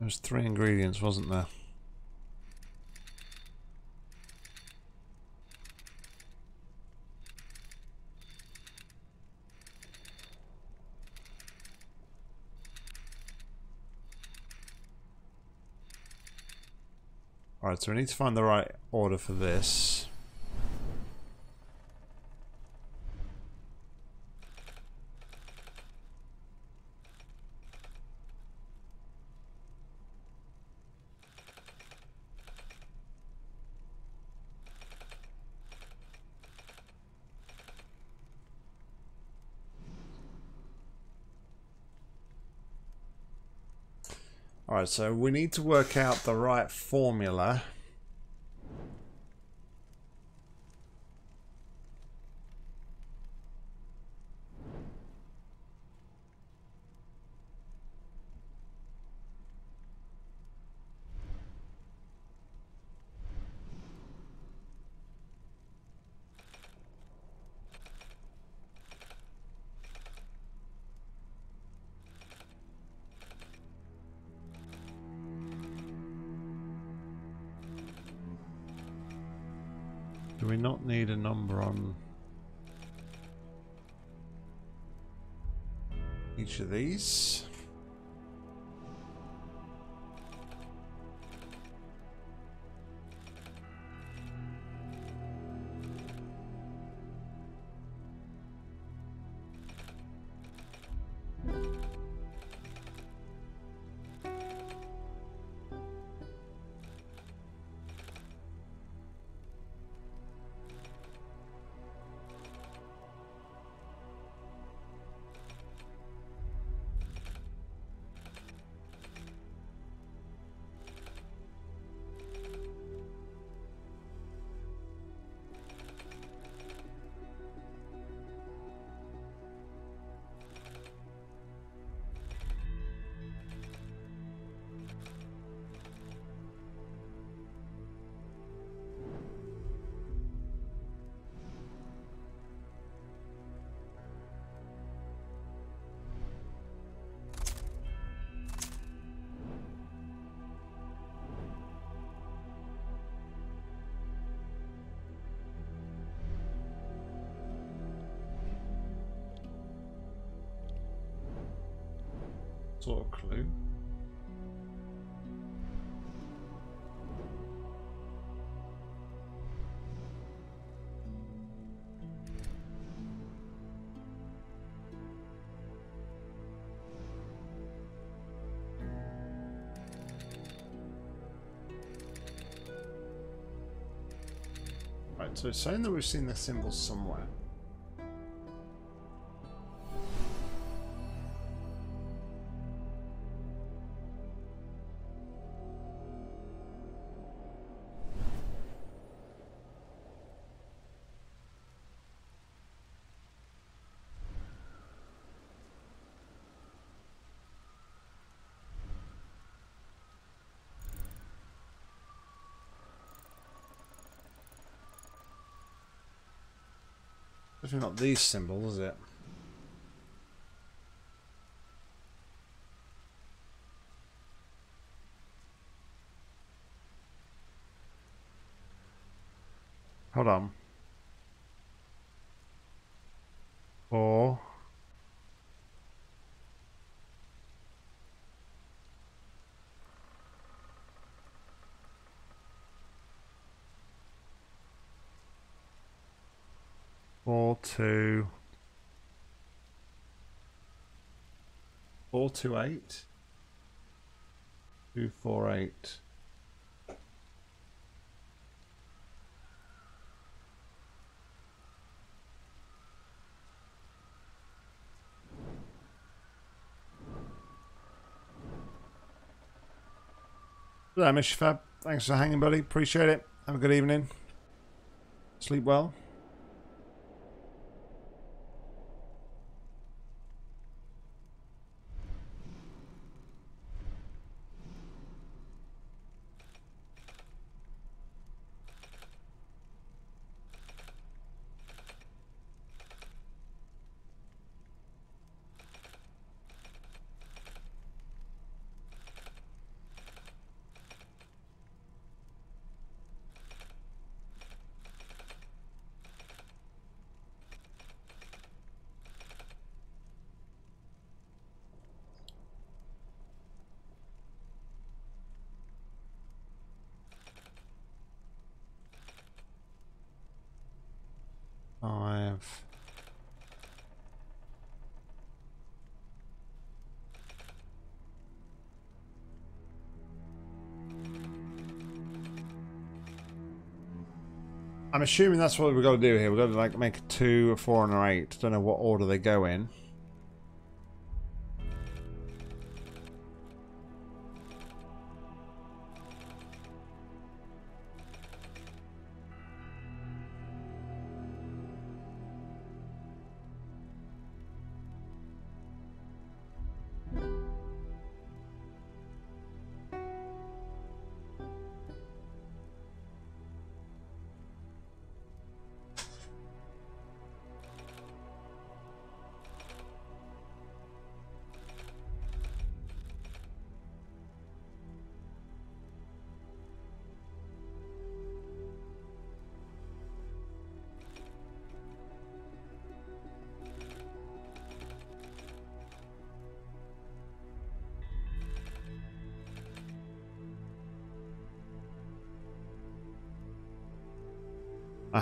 There was three ingredients, wasn't there? Alright, so we need to find the right order for this. So we need to work out the right formula we not need a number on each of these? So it's saying that we've seen the symbol somewhere. Not these symbols, is it? Hold on. Four. Four, two. Four, two, eight. Two, four, eight. Mr. Fab. Thanks for hanging, buddy. Appreciate it. Have a good evening. Sleep well. Five. I'm assuming that's what we've got to do here. We've got to like make a two, a four, and an eight. Don't know what order they go in.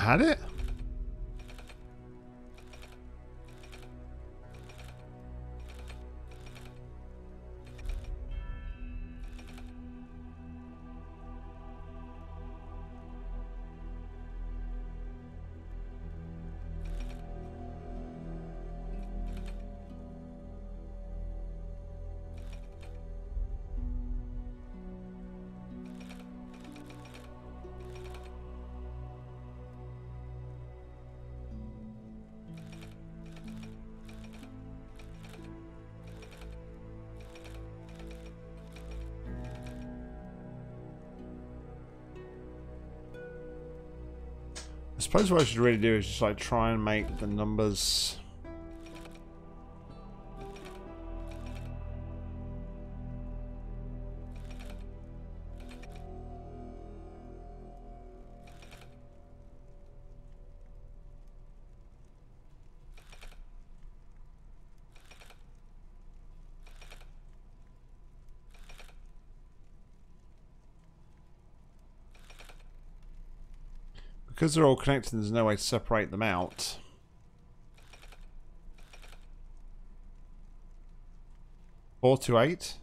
Had it? Suppose what I should really do is just like try and make the numbers Because they're all connected, there's no way to separate them out. Four to eight.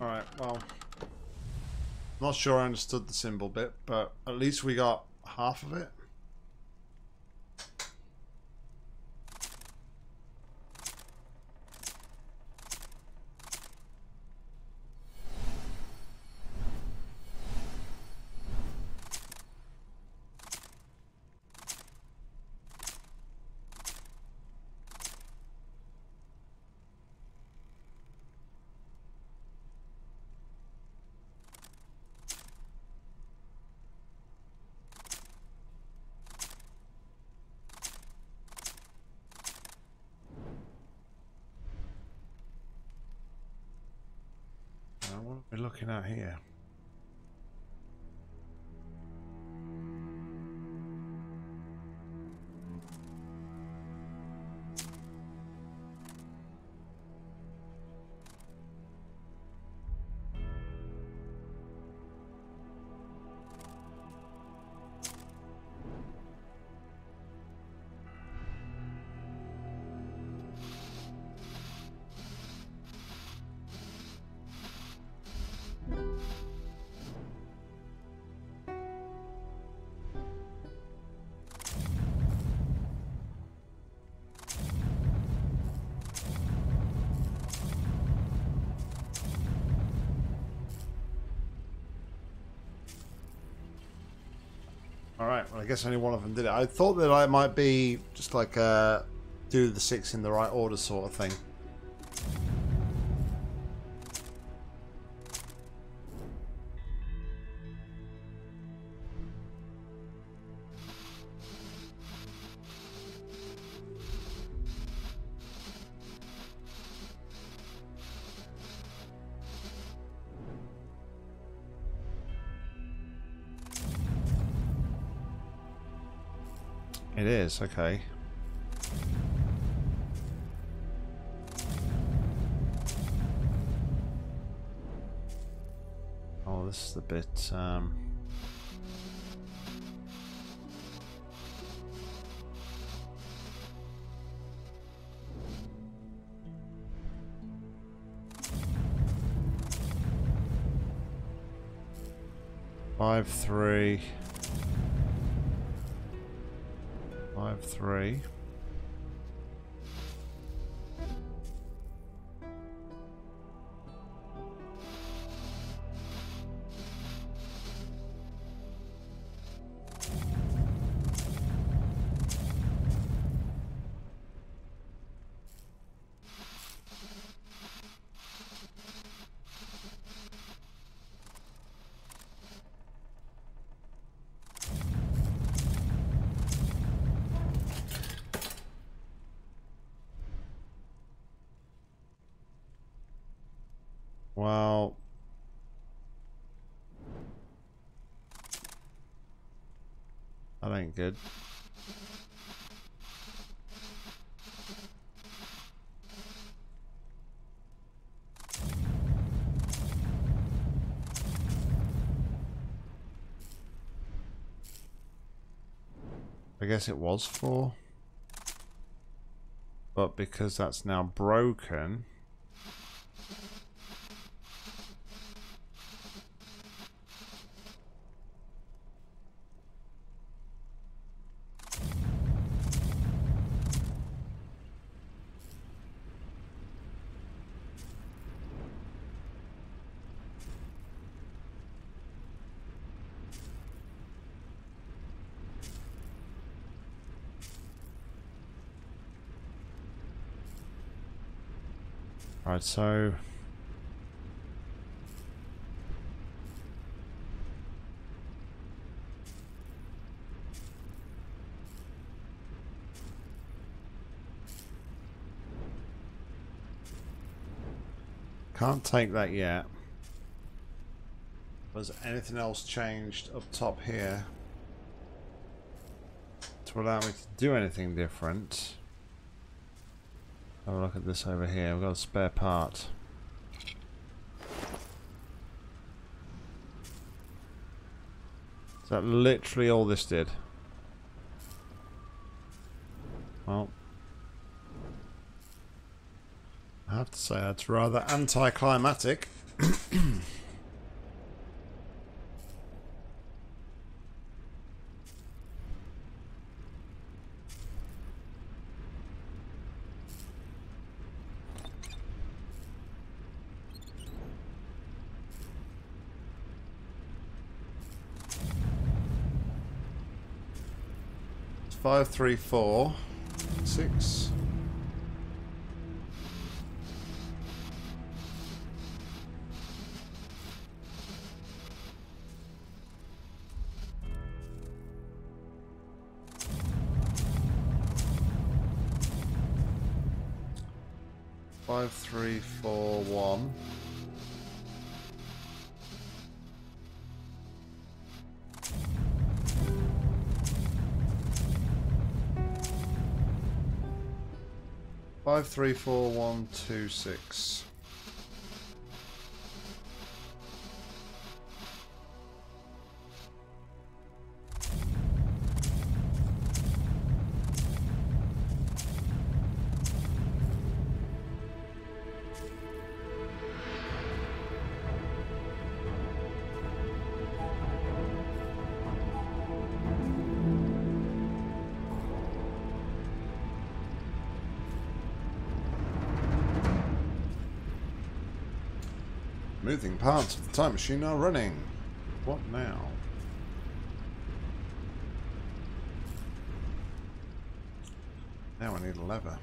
Alright, well. Not sure I understood the symbol bit, but at least we got half of it. Guess only one of them did it. I thought that I might be just like uh, do the six in the right order sort of thing. Okay. Oh, this is the bit, um... Five, three... three. Good. I guess it was four. But because that's now broken... So... Can't take that yet. Has anything else changed up top here? To allow me to do anything different? Have a look at this over here. We've got a spare part. Is that literally all this did? Well, I have to say that's rather anticlimactic. [COUGHS] Five, three, four, six. Three, four, one, two, six. Moving parts of the time machine are running. What now? Now I need a lever.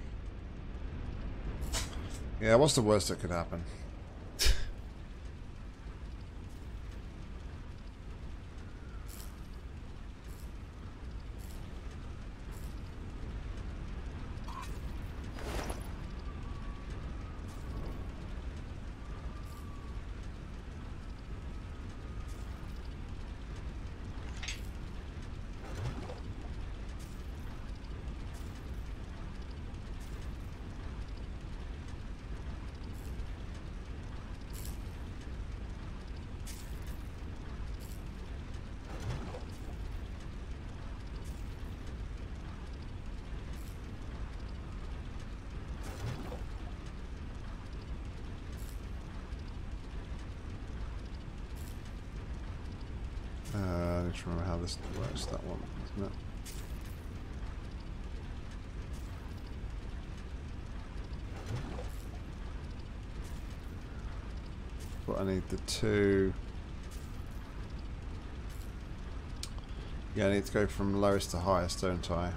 Yeah, what's the worst that could happen? Uh, I how this works, that one, isn't it? But I need the two. Yeah, I need to go from lowest to highest, don't I?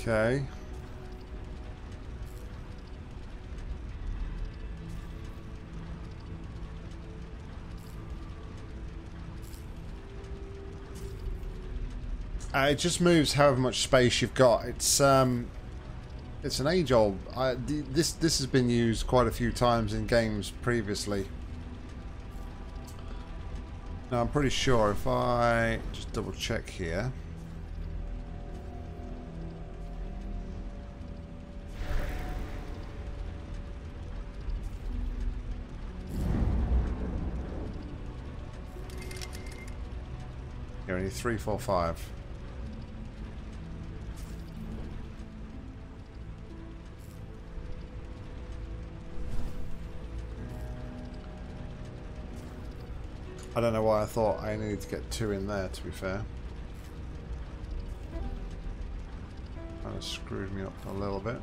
Okay. Uh, it just moves however much space you've got. It's um, it's an age old. I, th- this this has been used quite a few times in games previously. Now I'm pretty sure if I just double check here. Three, four, five. I don't know why I thought I needed to get two in there, to be fair. Kind of screwed me up a little bit.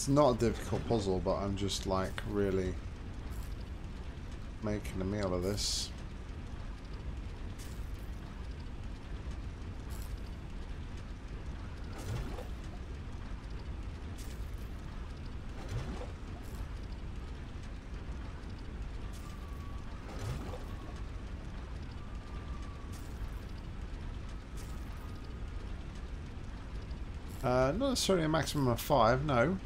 It's not a difficult puzzle, but I'm just like really making a meal of this. Uh, not necessarily a maximum of five, no.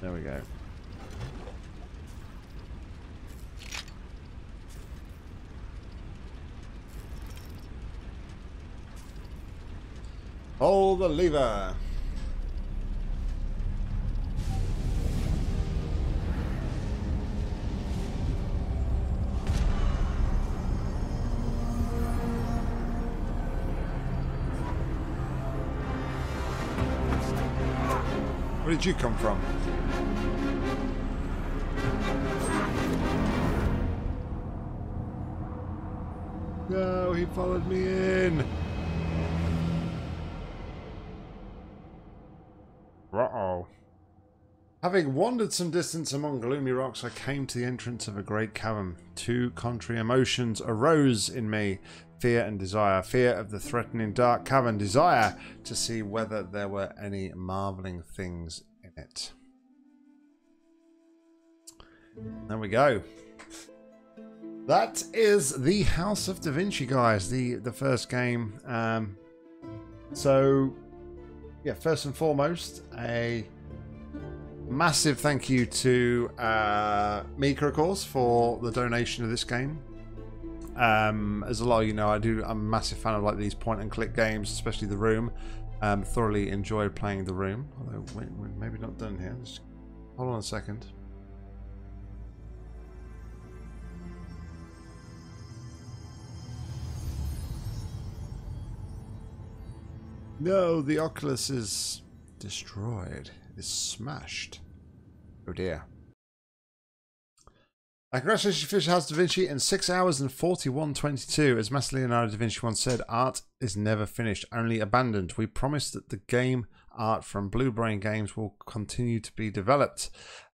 There we go. Pull the lever. Where did you come from? No, he followed me in. Uh-oh. Having wandered some distance among gloomy rocks, I came to the entrance of a great cavern. Two contrary emotions arose in me fear and desire. Fear of the threatening dark cavern, desire to see whether there were any marveling things in it. There we go. That is the House of Da Vinci, guys. The the first game. Um, so, yeah, first and foremost, a massive thank you to uh, Mika, of course, for the donation of this game. Um, as a lot of you know, I do. I'm a massive fan of like these point and click games, especially The Room. Um, thoroughly enjoyed playing The Room. Although wait, we're maybe not done here. Just hold on a second. No, the Oculus is destroyed. It is smashed. Oh dear. Uh, congratulations, Fish House Da Vinci in 6 hours and 41.22. As Master Leonardo da Vinci once said, art is never finished, only abandoned. We promise that the game art from Blue Brain Games will continue to be developed.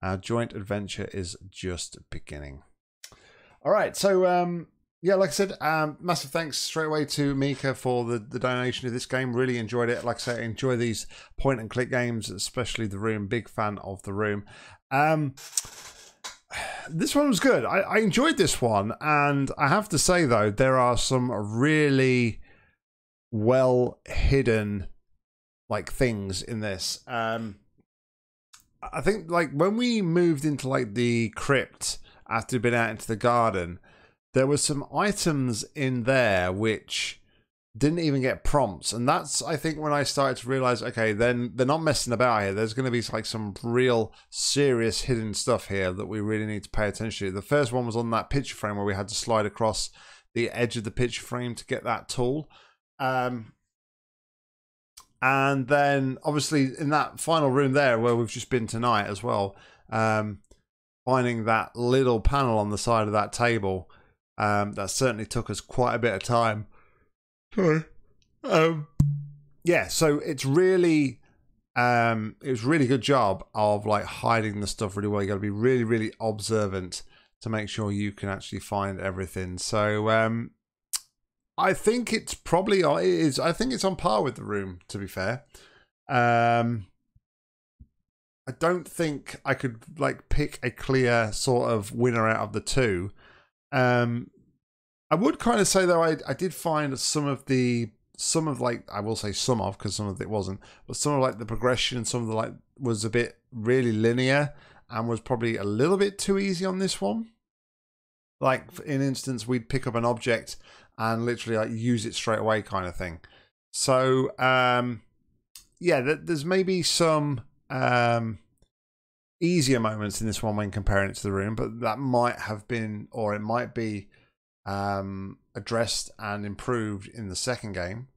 Our joint adventure is just beginning. All right, so um, yeah, like I said, um, massive thanks straight away to Mika for the, the donation of this game. Really enjoyed it. Like I say, enjoy these point and click games, especially The Room. Big fan of The Room. Um, this one was good. I, I enjoyed this one, and I have to say though, there are some really well hidden like things in this. Um, I think like when we moved into like the crypt after been out into the garden, there were some items in there which didn't even get prompts and that's i think when i started to realize okay then they're not messing about here. There's going to be like some real serious hidden stuff here that we really need to pay attention to. The first one was on that picture frame where we had to slide across the edge of the picture frame to get that tool. Um, and then obviously in that final room there where we've just been tonight as well um, finding that little panel on the side of that table um, that certainly took us quite a bit of time Sorry. Um, yeah, so it's really um it was really good job of like hiding the stuff really well. You gotta be really, really observant to make sure you can actually find everything. So um I think it's probably it is I think it's on par with the room, to be fair. Um I don't think I could like pick a clear sort of winner out of the two. Um I would kind of say though I I did find some of the some of like I will say some of because some of it wasn't, but some of like the progression, and some of the like was a bit really linear and was probably a little bit too easy on this one. Like in instance, we'd pick up an object and literally like use it straight away, kind of thing. So um, yeah, there's maybe some um, easier moments in this one when comparing it to the room, but that might have been, or it might be um, addressed and improved in the second game.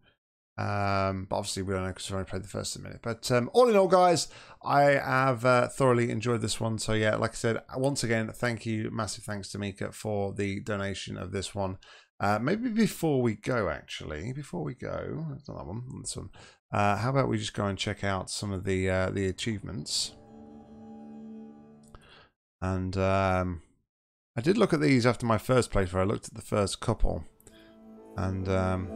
Um, but obviously, we don't know because we only played the first minute. But um, all in all, guys, I have uh, thoroughly enjoyed this one. So, yeah, like I said, once again, thank you. Massive thanks to Mika for the donation of this one. Uh, maybe before we go, actually, before we go, not that one, this one. Uh, how about we just go and check out some of the uh, the achievements? And um, I did look at these after my first playthrough. I looked at the first couple. And um,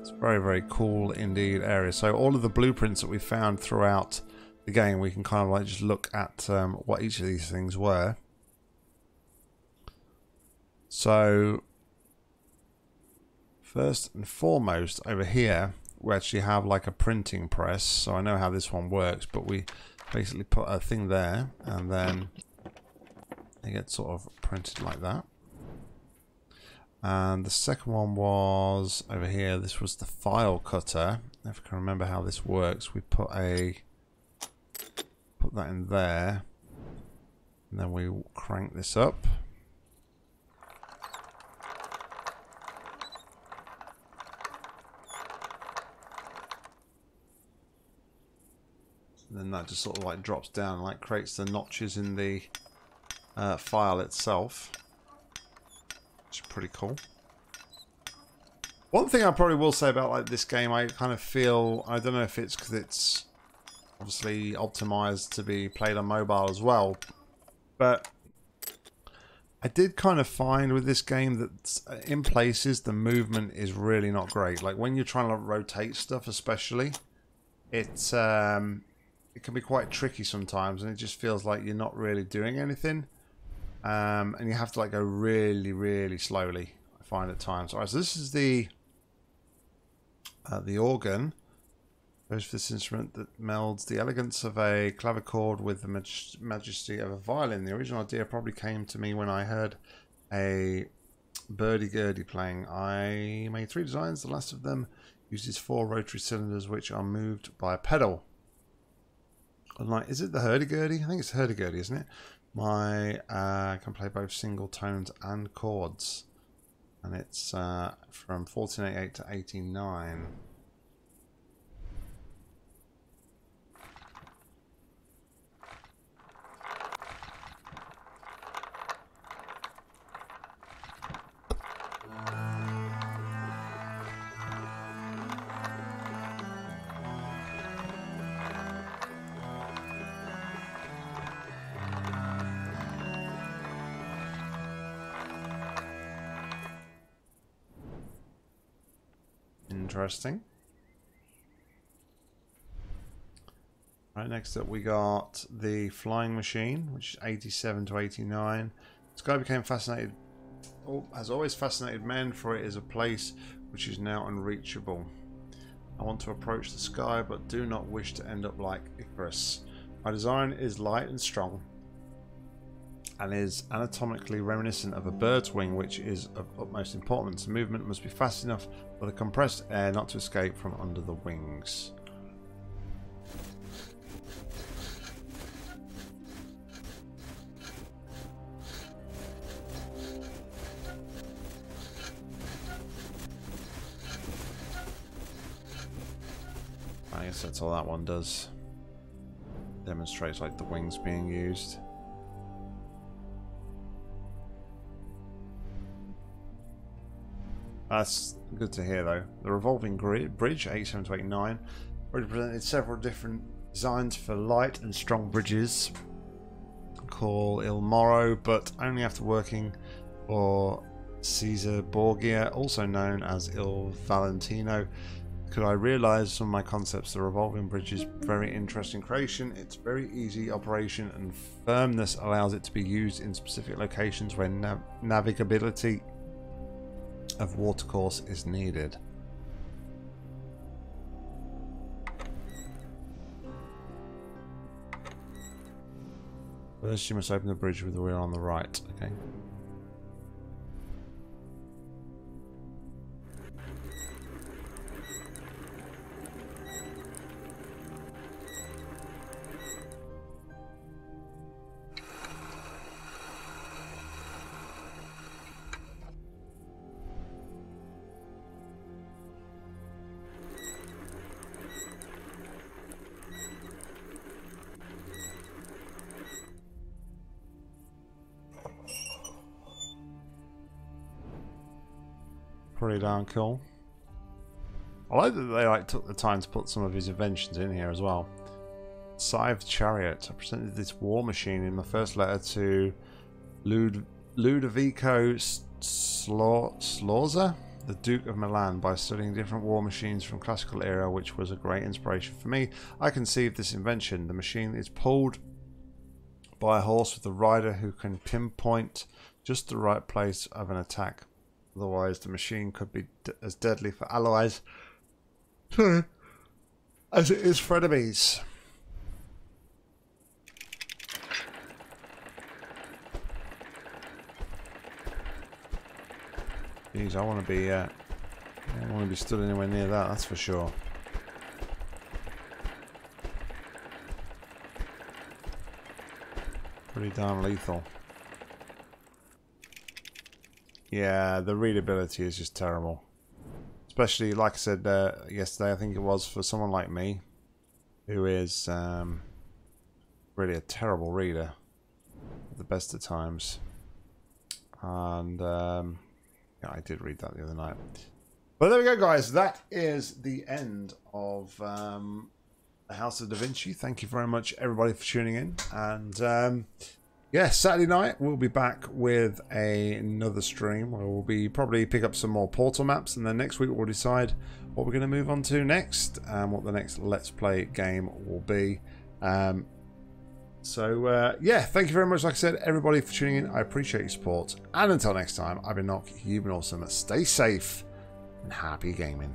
it's very, very cool indeed area. So all of the blueprints that we found throughout the game, we can kind of like just look at um, what each of these things were. So first and foremost over here, we actually have like a printing press. So I know how this one works, but we basically put a thing there and then they get sort of printed like that. And the second one was over here. This was the file cutter. If I can remember how this works, we put a put that in there, and then we crank this up. And then that just sort of like drops down, like creates the notches in the uh, file itself. Which is pretty cool. One thing I probably will say about like this game, I kind of feel, I don't know if it's because it's obviously optimized to be played on mobile as well, but I did kind of find with this game that in places the movement is really not great. Like when you're trying to rotate stuff especially, it's um, it can be quite tricky sometimes and it just feels like you're not really doing anything. Um, and you have to like go really, really slowly. I find at times. All right, so this is the uh, the organ. Goes for this instrument that melds the elegance of a clavichord with the maj majesty of a violin. The original idea probably came to me when I heard a Burdy-Gurdy playing. I made three designs. The last of them uses four rotary cylinders which are moved by a pedal. Like, is it the hurdy-gurdy? I think it's hurdy-gurdy, isn't it? My uh, can play both single tones and chords, and it's uh, from 1488 to 89. Interesting. Right, next up we got the flying machine, which is 87 to 89. This guy became fascinated, oh, has always fascinated men, for it is a place which is now unreachable. I want to approach the sky, but do not wish to end up like Icarus. My design is light and strong, and is anatomically reminiscent of a bird's wing, which is of utmost importance. The movement must be fast enough for the compressed air not to escape from under the wings. I guess that's all that one does. Demonstrates like the wings being used. That's good to hear though. The revolving bridge, 87 represented several different designs for light and strong bridges. Call Il Moro, but only after working for Caesar Borgia, also known as Il Valentino, could I realise some of my concepts. The revolving bridge is very interesting creation. It's very easy operation and firmness allows it to be used in specific locations where nav navigability of watercourse is needed. First you must open the bridge with the wheel on the right. Okay. Darn cool. I like that they like took the time to put some of his inventions in here as well. Scythe Chariot. I presented this war machine in my first letter to Lud Ludovico Sforza, the Duke of Milan, by studying different war machines from classical era, which was a great inspiration for me. I conceived this invention. The machine is pulled by a horse with a rider who can pinpoint just the right place of an attack. Otherwise, the machine could be as deadly for allies as it is for enemies. Jeez, I want to be. Uh, I don't want to be stood anywhere near that. That's for sure. Pretty darn lethal. Yeah, the readability is just terrible. Especially, like I said uh, yesterday, I think it was for someone like me, who is um, really a terrible reader at the best of times. And um, yeah, I did read that the other night. But there we go, guys. That is the end of um, the House of Da Vinci. Thank you very much, everybody, for tuning in. And um, yeah, Saturday night we'll be back with a, another stream where we'll be probably pick up some more portal maps, and then next week we'll decide what we're going to move on to next and what the next Let's Play game will be. Um, so uh, yeah, thank you very much, like I said, everybody for tuning in. I appreciate your support, and until next time, I've been Nock. You've been awesome. Stay safe and happy gaming.